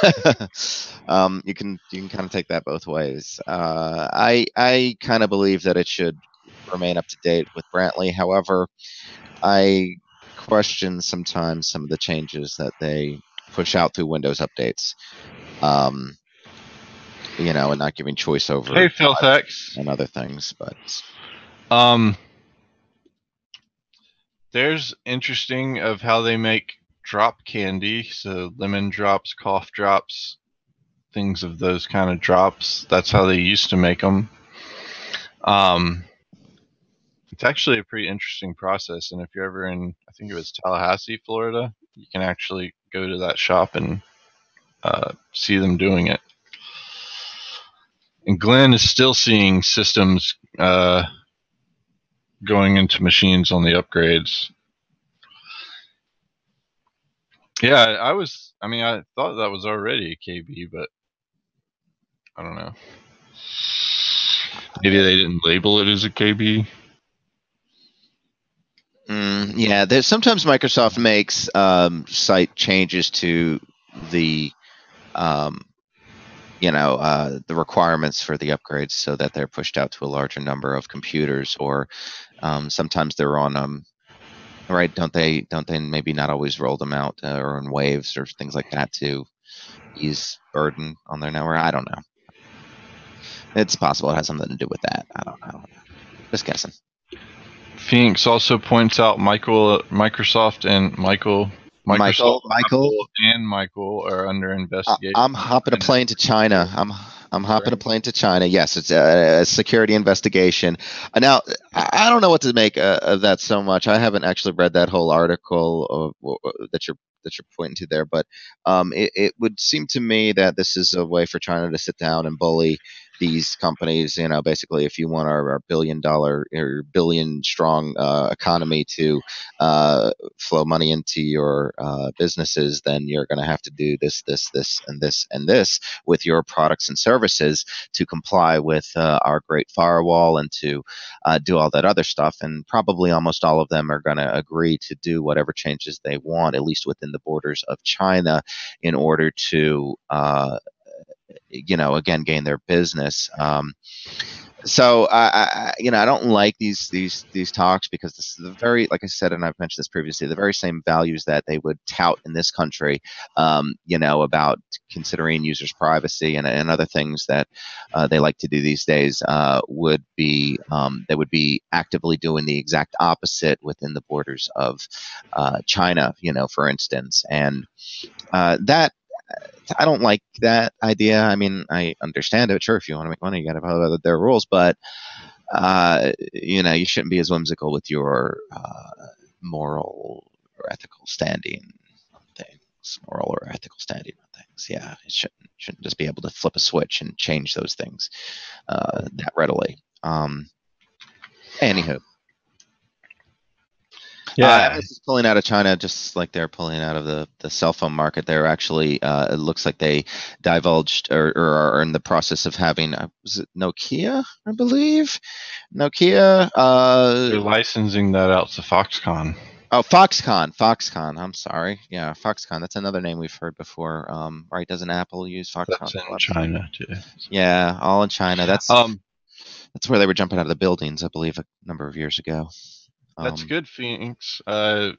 [laughs] um, you can you can kind of take that both ways. Uh, I I kind of believe that it should remain up to date with Brantley. However, I question sometimes some of the changes that they push out through Windows updates. Um, you know, and not giving choice over Hey, Philthex. and other things, but Um, there's interesting of how they make drop candy. So lemon drops, cough drops, things of those kind of drops. That's how they used to make them. Um, it's actually a pretty interesting process. And if you're ever in, I think it was Tallahassee, Florida, you can actually go to that shop and uh, see them doing it. And Glenn is still seeing systems uh, going into machines on the upgrades. Yeah, I was. I mean, I thought that was already a KB, but I don't know. Maybe they didn't label it as a KB. Mm, yeah, sometimes Microsoft makes um, site changes to the, um, you know, uh, the requirements for the upgrades so that they're pushed out to a larger number of computers, or um, sometimes they're on um, right? Don't they? Don't they maybe not always roll them out uh, or in waves or things like that to ease burden on their network? I don't know. It's possible it has something to do with that. I don't know. Just guessing. Phoenix also points out Michael, Microsoft, and Michael, Microsoft, Michael, Apple, and Michael are under investigation. I'm hopping a plane to China. I'm I'm hopping a plane to China. Yes, it's a, a security investigation. Uh, Now, I don't know what to make uh, of that so much. I haven't actually read that whole article of, that you're that you're pointing to there, but um, it, it would seem to me that this is a way for China to sit down and bully these companies. You know, basically, if you want our, our billion dollar or billion strong uh, economy to uh, flow money into your uh, businesses, then you're going to have to do this, this, this, and this, and this with your products and services to comply with uh, our great firewall and to uh, do all that other stuff. And probably almost all of them are going to agree to do whatever changes they want, at least within the borders of China, in order to, uh, you know, again, gain their business. Um, so I, I, you know, I don't like these these these talks because this is the very, like I said, and I've mentioned this previously, the very same values that they would tout in this country, um, you know, about considering users' privacy and, and other things that uh, they like to do these days, uh, would be um, they would be actively doing the exact opposite within the borders of uh, China, you know, for instance, and uh, that I don't like that idea. I mean, I understand it. Sure, if you want to make money, you got to follow their rules, but uh, you know, you shouldn't be as whimsical with your uh, moral or ethical standing on things, moral or ethical standing on things. Yeah, it shouldn't shouldn't just be able to flip a switch and change those things uh, that readily. Um, anywho, Yeah. uh, this is pulling out of China, just like they're pulling out of the, the cell phone market. They're actually, uh, it looks like they divulged or, or are in the process of having, uh, was it Nokia, I believe? Nokia, They're uh, licensing that out to Foxconn. oh, Foxconn, Foxconn. I'm sorry. Yeah, Foxconn. That's another name we've heard before. Um, right? Doesn't Apple use Foxconn? That's in China too. Yeah, all in China. That's Um, that's where they were jumping out of the buildings, I believe, a number of years ago. That's Um, good, Phoenix. Uh,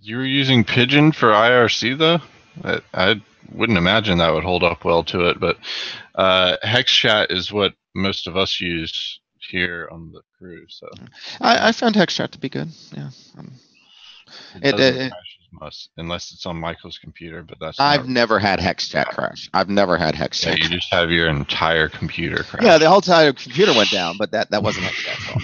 you were using Pidgin for IRC though. I, I wouldn't imagine that would hold up well to it, but uh, HexChat is what most of us use here on the crew. So I, I found HexChat to be good. Yeah. Um, it, It- doesn't it- crash as much unless it's on Michael's computer. But that's I've never had HexChat crash. I've never had HexChat. yeah, you just have your entire computer crash. Yeah, the whole time computer went down, but that that wasn't HexChat's fault.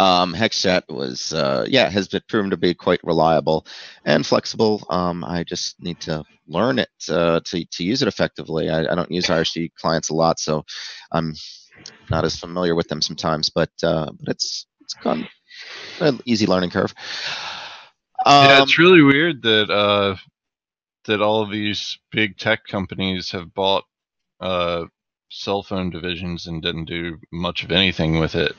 Um, HexChat was, uh, yeah, has been proven to be quite reliable and flexible. Um, I just need to learn it uh, to to use it effectively. I, I don't use IRC clients a lot, so I'm not as familiar with them sometimes. But uh, but it's it's gone an easy learning curve. yeah, Um, it's really weird that uh, that all of these big tech companies have bought uh, cell phone divisions and didn't do much of anything with it.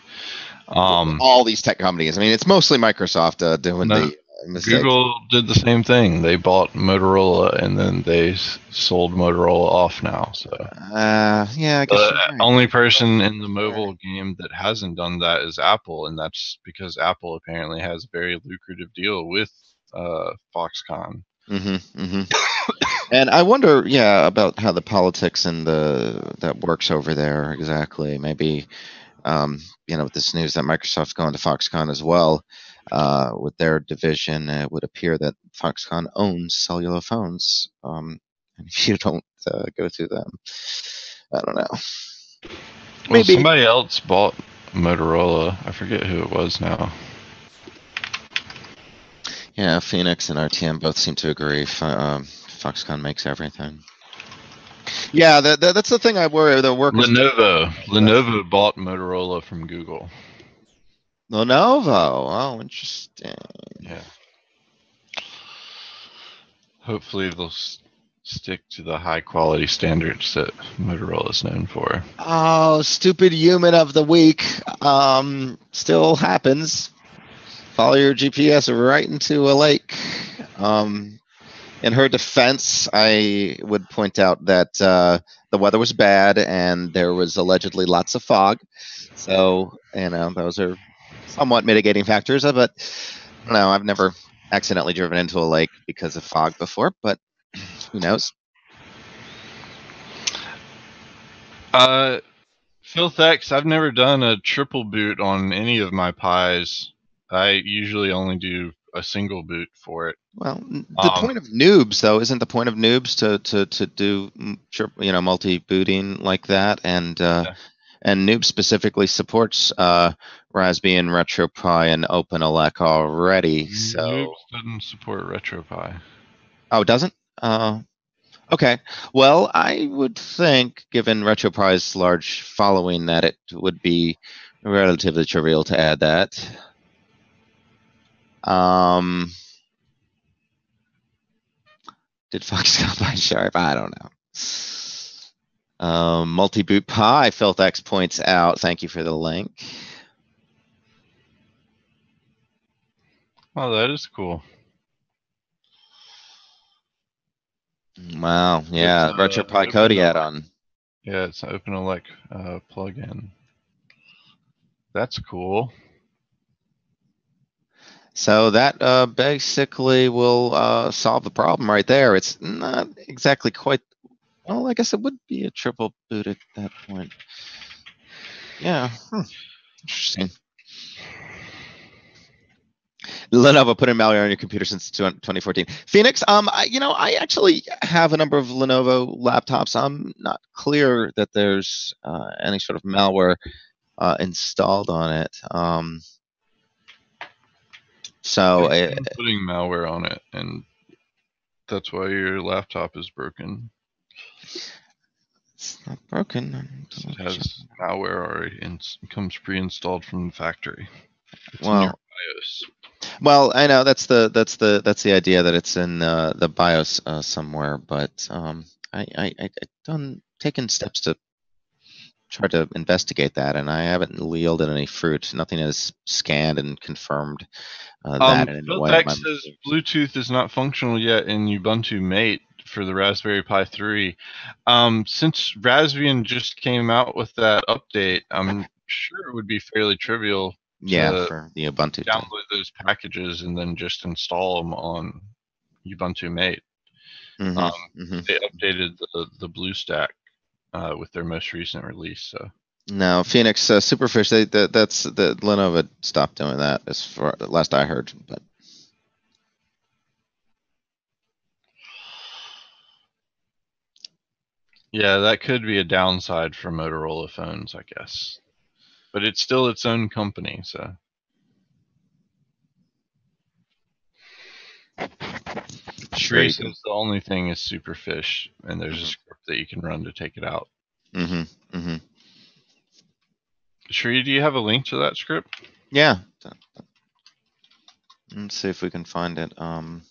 Um, all these tech companies. I mean, it's mostly Microsoft uh, doing No, the uh, mistakes. Google did the same thing. They bought Motorola and then they s- sold Motorola off now. So Uh, yeah, I guess the right. only person in the mobile game that hasn't done that is Apple, and that's because Apple apparently has a very lucrative deal with uh, Foxconn. Mm-hmm, mm-hmm. [coughs] and I wonder, yeah, about how the politics and the that works over there exactly. Maybe, um, you know, with this news that Microsoft's going to Foxconn as well, uh, with their division, it would appear that Foxconn owns cellular phones. Um, [laughs] and if you don't uh, go through them, I don't know. Well, Maybe. somebody else bought Motorola. I forget who it was now. Yeah, Phoenix and RTM both seem to agree. Um, Foxconn makes everything. Yeah, that, that, that's the thing I worry. The work Lenovo. Lenovo bought Motorola from Google. Lenovo. Oh, interesting. Yeah. Hopefully they'll s- stick to the high quality standards that Motorola is known for. Oh, stupid human of the week. Um, still happens. Follow your GPS right into a lake. Um, in her defense, I would point out that uh, the weather was bad and there was allegedly lots of fog. So, you know, those are somewhat mitigating factors. uh, But know. I've never accidentally driven into a lake because of fog before, but who knows? Uh, PhilThex, I've never done a triple boot on any of my Pis. I usually only do a single boot for it. Well, the Um, point of noobs, though, isn't the point of noobs to to to do mm, you know multi booting like that, and uh, Yeah. and noob specifically supports uh, Raspbian and RetroPie and OpenELEC already. So Nukes doesn't support RetroPie. oh, it doesn't? Uh, okay. Well, I would think, given RetroPie's large following, that it would be relatively trivial to add that. Um, did Foxconn [laughs] buy Sharp? I don't know. Um, Multi boot pie. PhilThex points out. Thank you for the link. Oh, that is cool. Wow. Yeah. It's, uh, RetroPie open Kodi add-on. Yeah, it's an OpenELEC uh, plugin. That's cool. So that uh, basically will uh, solve the problem right there. It's not exactly quite. Well, I guess it would be a triple boot at that point. Yeah. hmm, Interesting. Lenovo put in malware on your computer since 2014. Phoenix, um, I, you know, I actually have a number of Lenovo laptops. I'm not clear that there's uh, any sort of malware uh, installed on it. Um, so I'm putting malware on it, and that's why your laptop is broken. It's not broken. It has malware already and comes pre-installed from the factory. It's well, well, I know that's the that's the that's the idea that it's in uh, the BIOS uh, somewhere, but um, I, I I done taken steps to try to investigate that, and I haven't yielded any fruit. Nothing has scanned and confirmed uh, that um, in way. says Bluetooth is not functional yet in Ubuntu Mate for the Raspberry Pi 3. Um, since Raspbian just came out with that update, I'm sure it would be fairly trivial. Yeah, for the Ubuntu. Download thing. those packages and then just install them on Ubuntu Mate. Mm-hmm, um, mm-hmm. They updated the the BlueStack uh, with their most recent release. So. No, Phoenix uh, Superfish. They that, that's the Lenovo stopped doing that as far as last I heard. But Yeah, that could be a downside for Motorola phones, I guess. But it's still its own company, so. Says the only thing is Superfish, and there's a script that you can run to take it out. Mm-hmm. Mm-hmm. Shree, do you have a link to that script? Yeah. Let's see if we can find it. Um.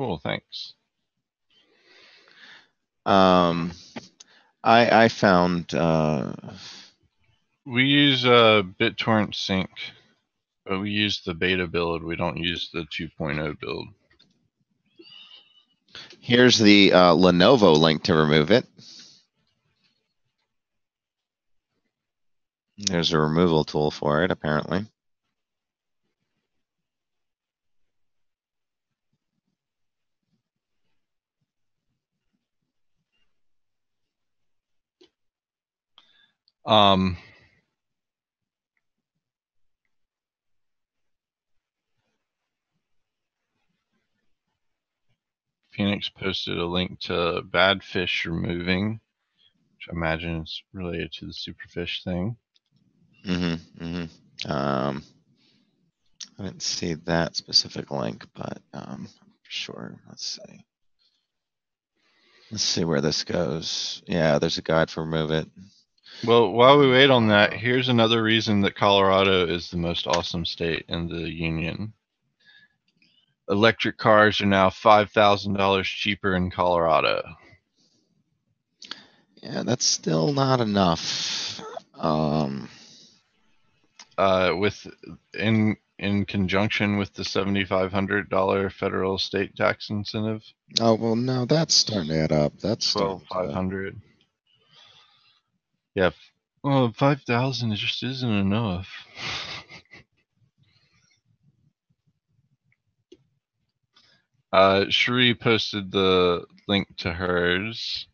Cool, thanks. Um, I I found uh, we use uh, BitTorrent Sync, but we use the beta build. We don't use the 2.0 build. Here's the uh, Lenovo link to remove it. There's a removal tool for it, apparently. Um, Phoenix posted a link to bad fish removing, which I imagine is related to the superfish thing. Mm-hmm. Mm-hmm. Um, I didn't see that specific link, but um, I'm sure. Let's see. Let's see where this goes. Yeah, there's a guide for remove it. Well, while we wait on that, here's another reason that Colorado is the most awesome state in the union. Electric cars are now $5,000 cheaper in Colorado. Yeah, that's still not enough. Um, uh, with in in conjunction with the $7,500 federal state tax incentive. Oh well, no, that's starting to add up. That's twelve five hundred. Yeah. Well, five thousand just isn't enough. uh, Sheree posted the link to hers,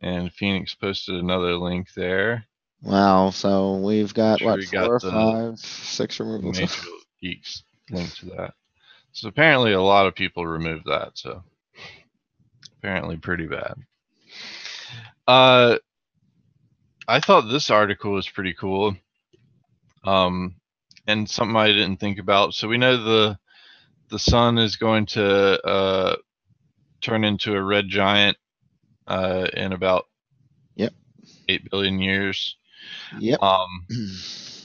and Phoenix posted another link there. Wow. So we've got what four, got five, six removals. Major Geeks link to that. So apparently, a lot of people removed that. So apparently, pretty bad. Uh, I thought this article was pretty cool. Um, and something I didn't think about. So we know the the sun is going to uh, turn into a red giant uh, in about yep eight billion years. Yep. Um, [clears throat]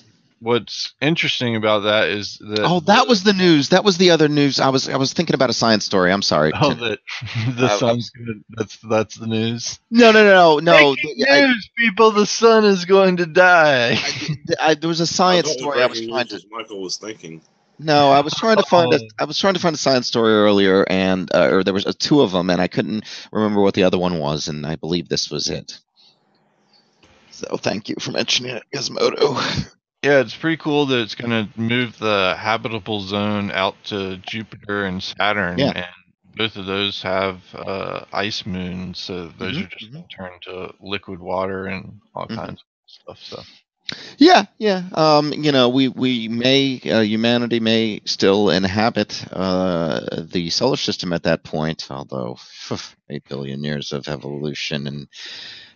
what's interesting about that is that oh that was the news that was the other news i was i was thinking about a science story i'm sorry oh that [laughs] the uh, sun's good that's that's the news no no no no no the, news I, people the sun is going to die I, I, there was a science story i was trying to michael was thinking No, I was trying to find a. Oh. I was trying to find a science story earlier, and uh, or there was uh, two of them, and I couldn't remember what the other one was, and I believe this was it. So thank you for mentioning it, Gizmodo. [laughs] Yeah, it's pretty cool that it's going to move the habitable zone out to Jupiter and Saturn, Yeah. and both of those have uh, ice moons, so those Mhm, are just going to turn to liquid water and all Mhm. kinds of stuff. So Yeah, yeah. Um, you know, we we may uh, humanity may still inhabit uh, the solar system at that point, although eight billion years of evolution and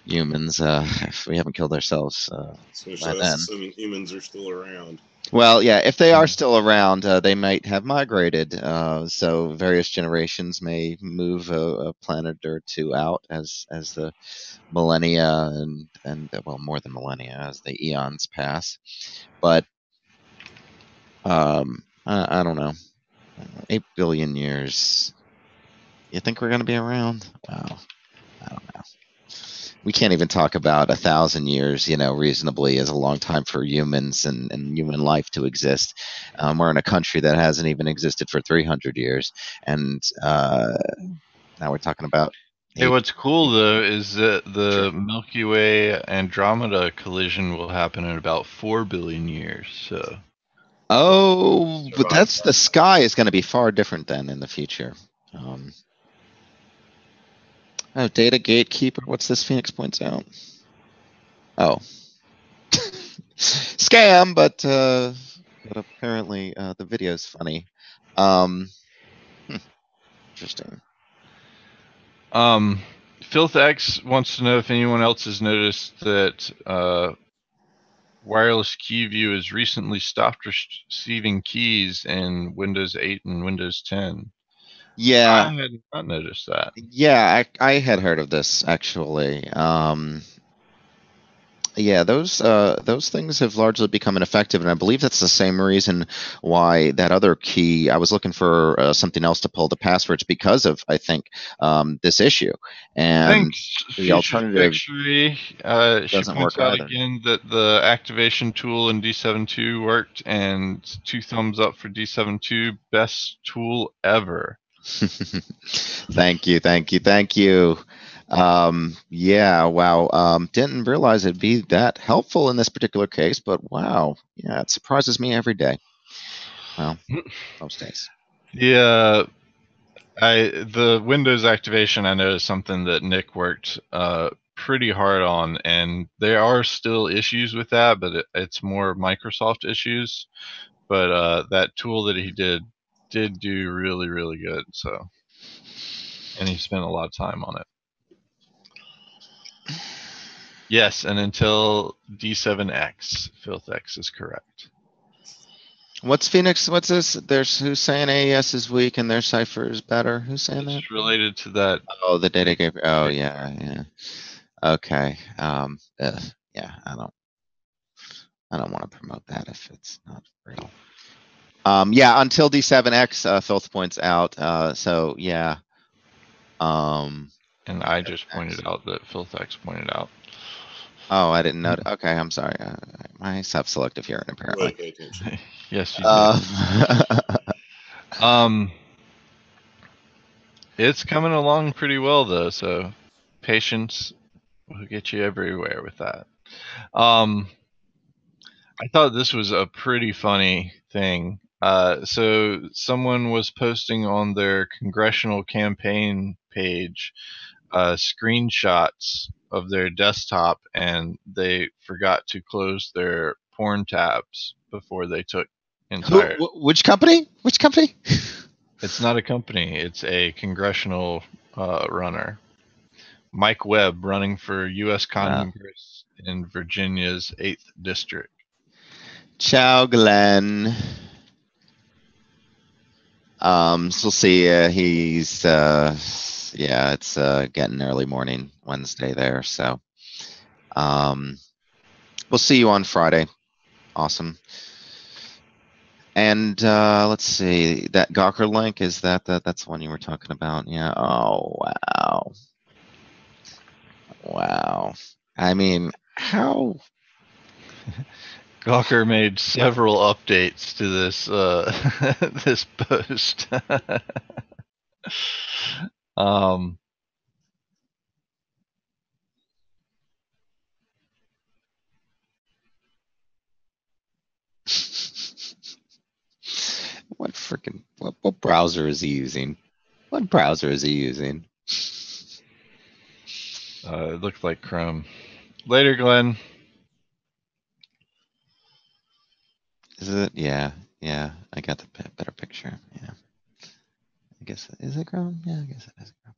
humans, uh, [laughs] if we haven't killed ourselves. Uh, So By then. assuming humans are still around. well, yeah, if they are still around, uh, they might have migrated. Uh, so various generations may move a, a planet or two out as as the millennia and and well more than millennia as the eons pass. But um, I, I don't know, eight billion years. You think we're gonna be around? Wow, I don't know. We can't even talk about a thousand years, you know, reasonably as a long time for humans and, and human life to exist. Um, we're in a country that hasn't even existed for 300 years, and uh, now we're talking about. Hey, what's cool though is that the. Milky Way Andromeda collision will happen in about four billion years. So Oh, but that's the sky is going to be far different then in the future. Um, oh, data gatekeeper. What's this? Phoenix points out. Oh, [laughs] scam, but uh, but apparently uh, the video's funny. Um, hmm, interesting. Um, FilthX wants to know if anyone else has noticed that uh, WirelessKeyView has recently stopped receiving keys in Windows 8 and Windows 10. Yeah, I had not noticed that. Yeah, I, I had heard of this actually. Um, yeah, those uh, those things have largely become ineffective, and I believe that's the same reason why that other key. I was looking for uh, something else to pull the passwords because of I think um, this issue, and Thanks, the alternative Victory. Uh, she points out either. again that the activation tool in d7II worked, and two thumbs up for d7II. Best tool ever. [laughs] thank you, thank you, thank you. Um, yeah, wow. Um, didn't realize it'd be that helpful in this particular case, but wow, yeah, it surprises me every day. Well, [laughs] most days. Yeah, I the Windows activation I know is something that Nick worked uh, pretty hard on, and there are still issues with that, but it, it's more Microsoft issues. But uh, that tool that he did did do really really good. So, and he spent a lot of time on it. Yes, and until D7X, FilthX is correct. What's Phoenix? What's this? There's who's saying AES is weak and their cipher is better. Who's saying that? It's related to that. Oh, the data gave. Oh, yeah, yeah. Okay. Um. ugh, yeah, I don't. I don't want to promote that if it's not free. Um. Yeah. Until D7X, uh, Filth points out. Uh. So yeah. Um. And I just pointed out that FilthX pointed out. Oh, I didn't know. Okay, I'm sorry. Uh, my self-selective hearing apparently. Really pay [laughs] yes, you. Uh, [laughs] Um, it's coming along pretty well though, so patience will get you everywhere with that. Um, I thought this was a pretty funny thing. Uh, so someone was posting on their congressional campaign page uh, screenshots of their desktop, and they forgot to close their porn tabs before they took who, entire. wh- which company? Which company? [laughs] It's not a company. It's a congressional uh, runner. Mike Webb running for U.S. Congress in Virginia's 8th District. Ciao, Glenn. Um, so we'll see. Uh, he's uh, yeah, it's uh, getting early morning Wednesday there. So, um, we'll see you on Friday. Awesome. And uh, let's see that Gawker link is that that that's the one you were talking about? Yeah. Oh wow. Wow. I mean, how Gawker made several updates to this uh, [laughs] this post. [laughs] um, what freaking what, what browser is he using? What browser is he using? uh, it looked like Chrome. Later, Glenn. Is it? Yeah, yeah. I got the better picture. Yeah. I guess is it Chrome? Yeah, I guess it is Chrome.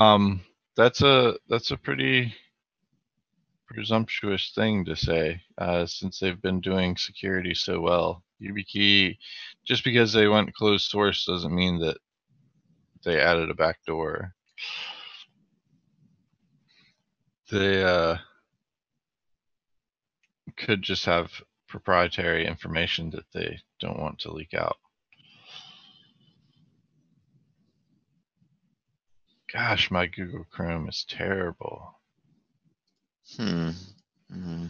Um, that's a that's a pretty presumptuous thing to say, uh, since they've been doing security so well. YubiKey, just because they went closed source doesn't mean that they added a backdoor. They uh, could just have proprietary information that they don't want to leak out. Gosh, my Google Chrome is terrible. Hmm. Hmm.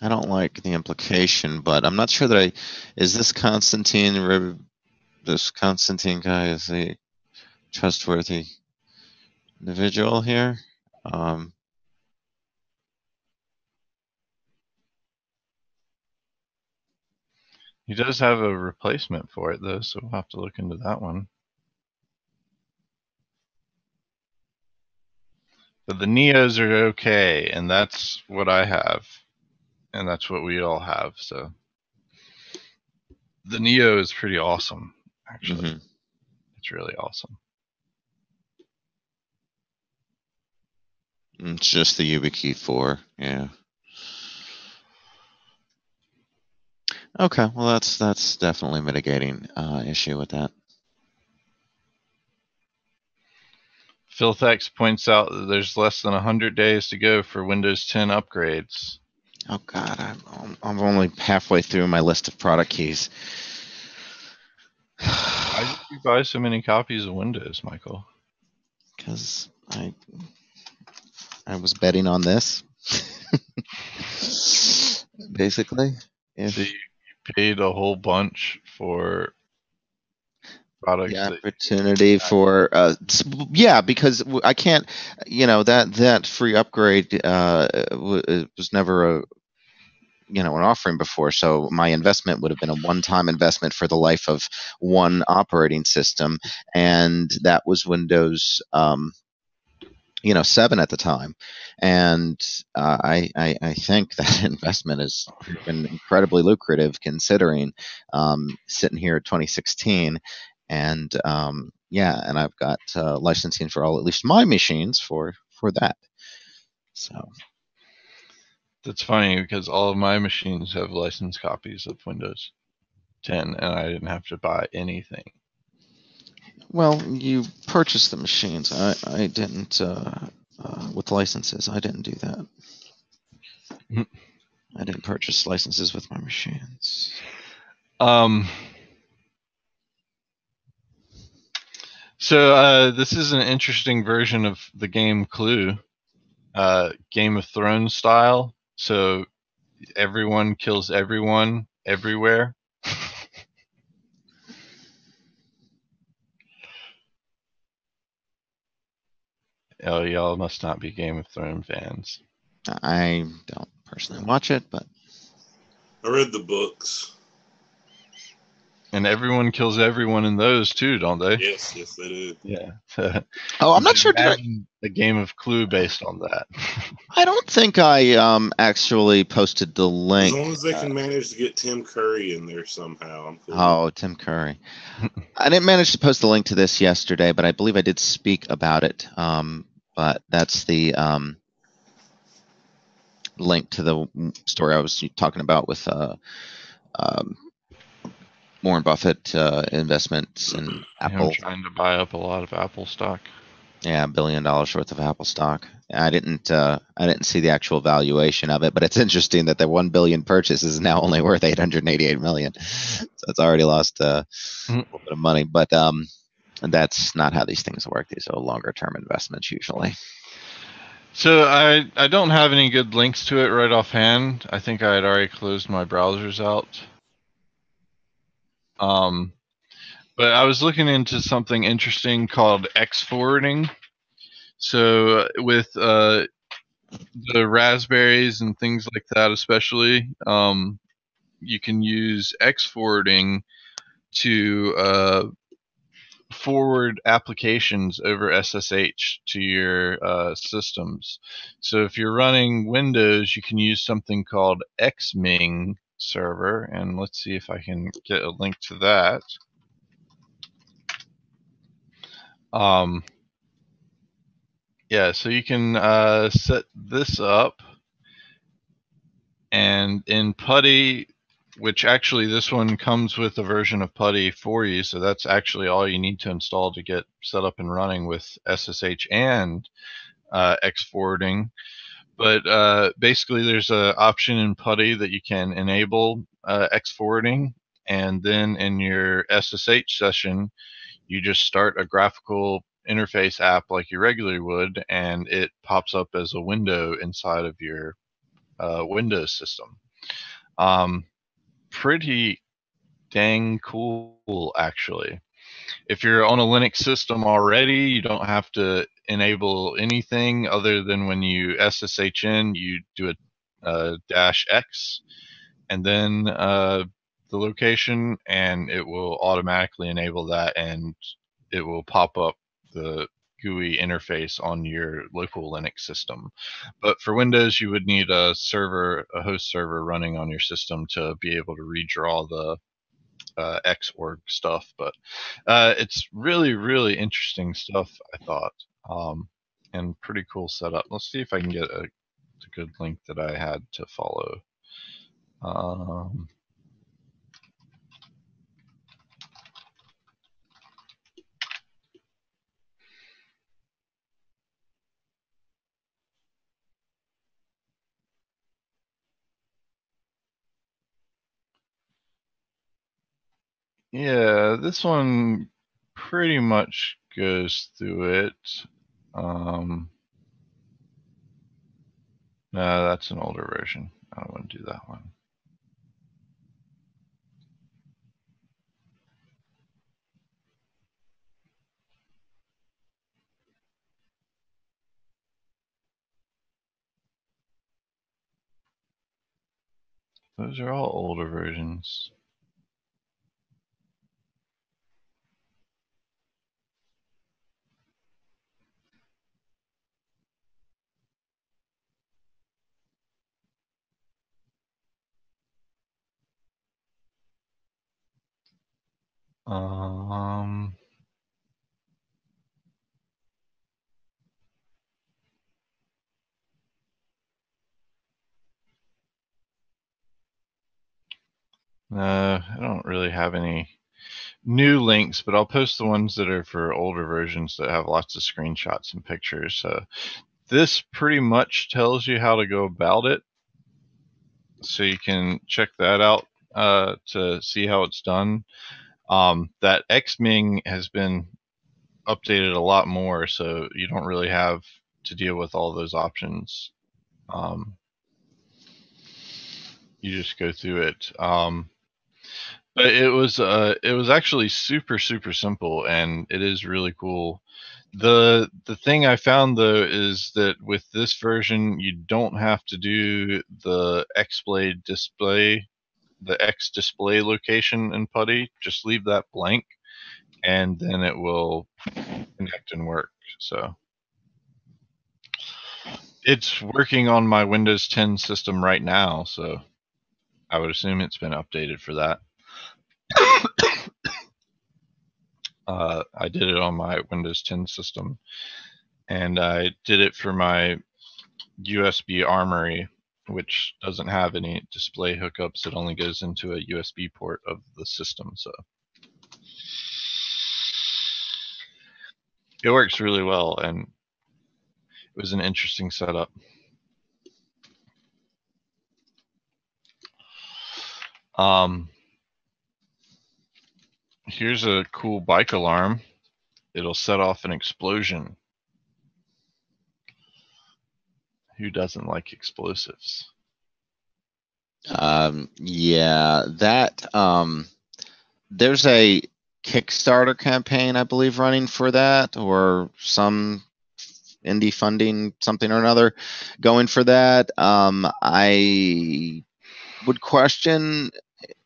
I don't like the implication, but I'm not sure that I. Is this Constantine? This Constantine guy is a trustworthy individual here. Um, He does have a replacement for it though, so we'll have to look into that one. But the Neos are okay, and that's what I have. And that's what we all have, so the Neo is pretty awesome, actually. mhm. It's really awesome. It's just the YubiKey 4. Yeah. Okay, well that's that's definitely mitigating uh, issue with that. FilthX points out that there's less than 100 days to go for Windows 10 upgrades. Oh God, I'm I'm only halfway through my list of product keys. Why did you buy so many copies of Windows, Michael? Because I I was betting on this. [laughs] Basically, if So you paid a whole bunch for products the that opportunity for uh, yeah because I can't you know that that free upgrade uh it was never a you know an offering before. So my investment would have been a one-time investment for the life of one operating system. And that was windows um you know 7 at the time and uh, I, I i think that [laughs] investment has been incredibly lucrative considering um sitting here at 2016 and um, yeah, and I've got uh, licensing for all at least my machines for for that. So That's funny because all of my machines have licensed copies of Windows 10 and I didn't have to buy anything. Well, you purchased the machines. I I didn't uh, uh, with licenses. I didn't do that. Mhm. I didn't purchase licenses with my machines. Um, so uh, this is an interesting version of the game Clue, uh, Game of Thrones style. So everyone kills everyone everywhere. Oh, y'all must not be Game of Thrones fans. I don't personally watch it, but I read the books. And everyone kills everyone in those too, don't they? Yes, yes, they do. Yeah. [laughs] oh, I'm not sure. Did I, Imagine a game of Clue based on that. [laughs] I don't think I um actually posted the link. As long as they can manage to get Tim Curry in there somehow, I'm cool. Oh, Tim Curry. [laughs] I didn't manage to post the link to this yesterday, but I believe I did speak about it. Um, but that's the um, link to the story I was talking about with uh, um, Warren Buffett uh, investments in Apple. Him trying to buy up a lot of Apple stock. Yeah, a billion dollars worth of Apple stock. I didn't uh, I didn't see the actual valuation of it, but it's [laughs] interesting that the one billion purchase is now only worth 888 million. So it's already lost uh, a Mhm. little bit of money, but um, that's not how these things work. These are longer term investments usually. So I I don't have any good links to it right offhand. I think I had already closed my browsers out. Um, but I was looking into something interesting called X forwarding. So with uh, the raspberries and things like that, especially, um, you can use X forwarding to uh, forward applications over SSH to your uh, systems. So if you're running Windows, you can use something called Xming server, and let's see if I can get a link to that. Um, yeah, so you can uh, set this up, and in PuTTY, which actually this one comes with a version of PuTTY for you, so that's actually all you need to install to get set up and running with SSH and uh, X forwarding. But uh, basically, there's an option in PuTTY that you can enable uh, X forwarding, and then in your SSH session, you just start a graphical interface app like you regularly would, and it pops up as a window inside of your uh, Windows system. Um, pretty dang cool, actually. If you're on a Linux system already, you don't have to enable anything other than when you SSH in, you do a, a dash X and then uh, the location, and it will automatically enable that, and it will pop up the GUI interface on your local Linux system. But for Windows, you would need a server, a host server running on your system to be able to redraw the uh, Xorg stuff. But uh, it's really, really interesting stuff, I thought, um, and pretty cool setup. Let's see if I can get a, a good link that I had to follow. Um, Yeah, this one pretty much goes through it. Um, no, that's an older version. I don't want to do that one. Those are all older versions. Um, uh, I don't really have any new links, but I'll post the ones that are for older versions that have lots of screenshots and pictures. So this pretty much tells you how to go about it. So you can check that out uh, to see how it's done. Um, that Xming has been updated a lot more, so you don't really have to deal with all those options. Um, you just go through it. Um, but it was uh, it was actually super super simple, and it is really cool. The the thing I found though is that with this version, you don't have to do the XBlade display the X display location in PuTTY, just leave that blank and then it will connect and work. So it's working on my Windows 10 system right now, so I would assume it's been updated for that. [coughs] uh, I did it on my Windows 10 system, and I did it for my USB Armory which doesn't have any display hookups. It only goes into a USB port of the system. So it works really well, and it was an interesting setup. Um, here's a cool bike alarm. It'll set off an explosion. Who doesn't like explosives? Um, yeah, that um, there's a Kickstarter campaign, I believe, running for that, or some indie funding, something or another, going for that. Um, I would question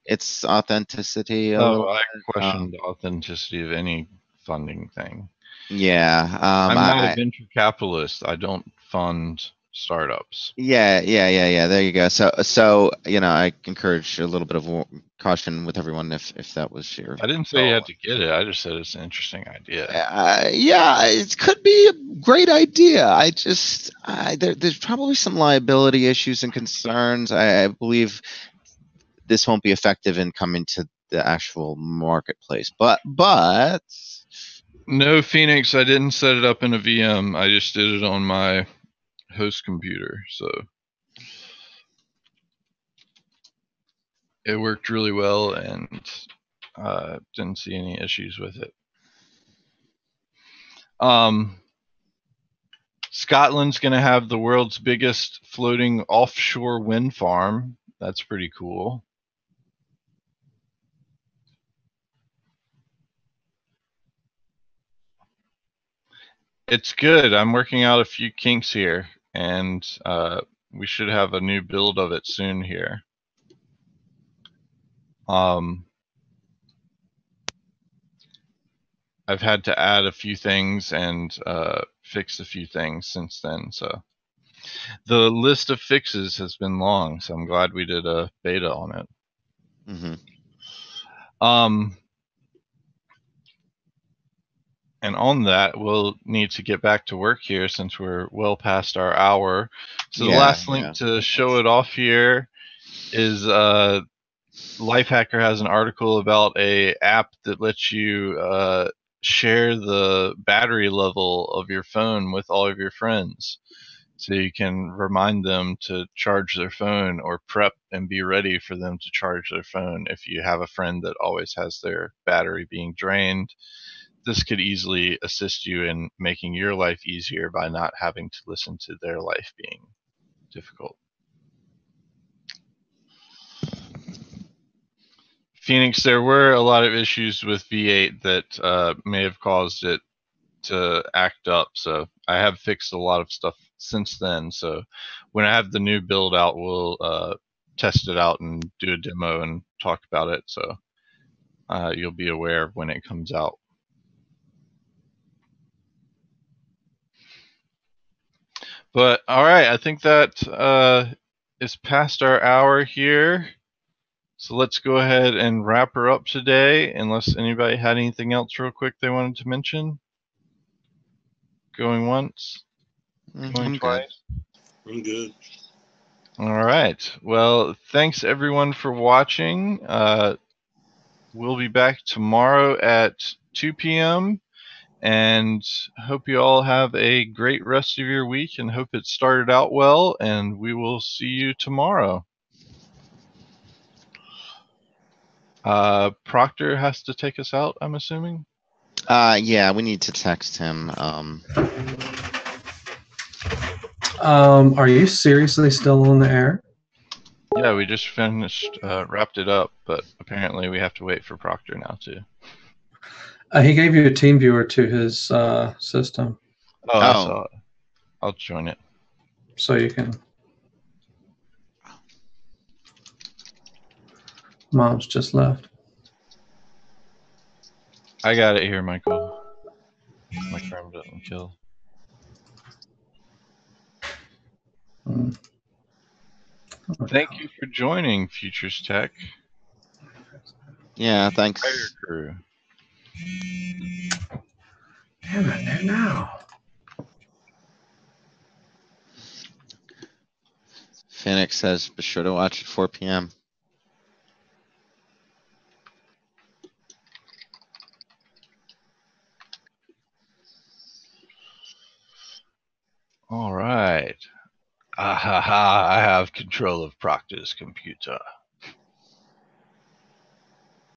its authenticity. Oh, I question Um, the authenticity of any funding thing. yeah, um, I'm not I, a venture capitalist. I don't fund startups. Yeah, yeah, yeah, yeah. There you go. So, so you know, I encourage a little bit of caution with everyone if if that was your. I didn't say you had to get it. I just said it's an interesting idea. Uh, yeah, it could be a great idea. I just, I, there, there's probably some liability issues and concerns. I, I believe this won't be effective in coming to the actual marketplace, but but No, Phoenix, I didn't set it up in a VM. I just did it on my host computer. So it worked really well and uh, didn't see any issues with it. Um, Scotland's going to have the world's biggest floating offshore wind farm. That's pretty cool. It's good. I'm working out a few kinks here, and uh, we should have a new build of it soon here. Um, I've had to add a few things and uh, fix a few things since then. So the list of fixes has been long, so I'm glad we did a beta on it. mhm. Um, and on that, we'll need to get back to work here since we're well past our hour. So the last link yeah. to show it off here is uh, Lifehacker has an article about a app that lets you uh, share the battery level of your phone with all of your friends. So you can remind them to charge their phone or prep and be ready for them to charge their phone if you have a friend that always has their battery being drained. This could easily assist you in making your life easier by not having to listen to their life being difficult. Phoenix, there were a lot of issues with V8 that uh, may have caused it to act up. So I have fixed a lot of stuff since then. So when I have the new build out, we'll uh, test it out and do a demo and talk about it. So uh, you'll be aware of when it comes out. But all right, I think that uh, is past our hour here. So let's go ahead and wrap her up today, unless anybody had anything else real quick they wanted to mention. Going once, Mm, going I'm good. I'm good. All right. Well, thanks everyone for watching. Uh, we'll be back tomorrow at 2 p.m. And hope you all have a great rest of your week and hope it started out well. And we will see you tomorrow. Uh, Proctor has to take us out, I'm assuming. Uh, yeah, we need to text him. Um, Um, are you seriously still on the air? Yeah, we just finished, uh, wrapped it up, but apparently we have to wait for Proctor now too. Uh, he gave you a TeamViewer to his uh, system, Oh, I Oh. saw it. I'll join it. so you can. Mom's just left. I got it here, Michael. My crime doesn't kill. Mm. Thank you for joining Futures Tech yeah, Fire thanks. Crew. Damn it! There now. Phoenix says, be sure to watch at 4 p.m. All right. Ah ha ha! I have control of Proctor's computer.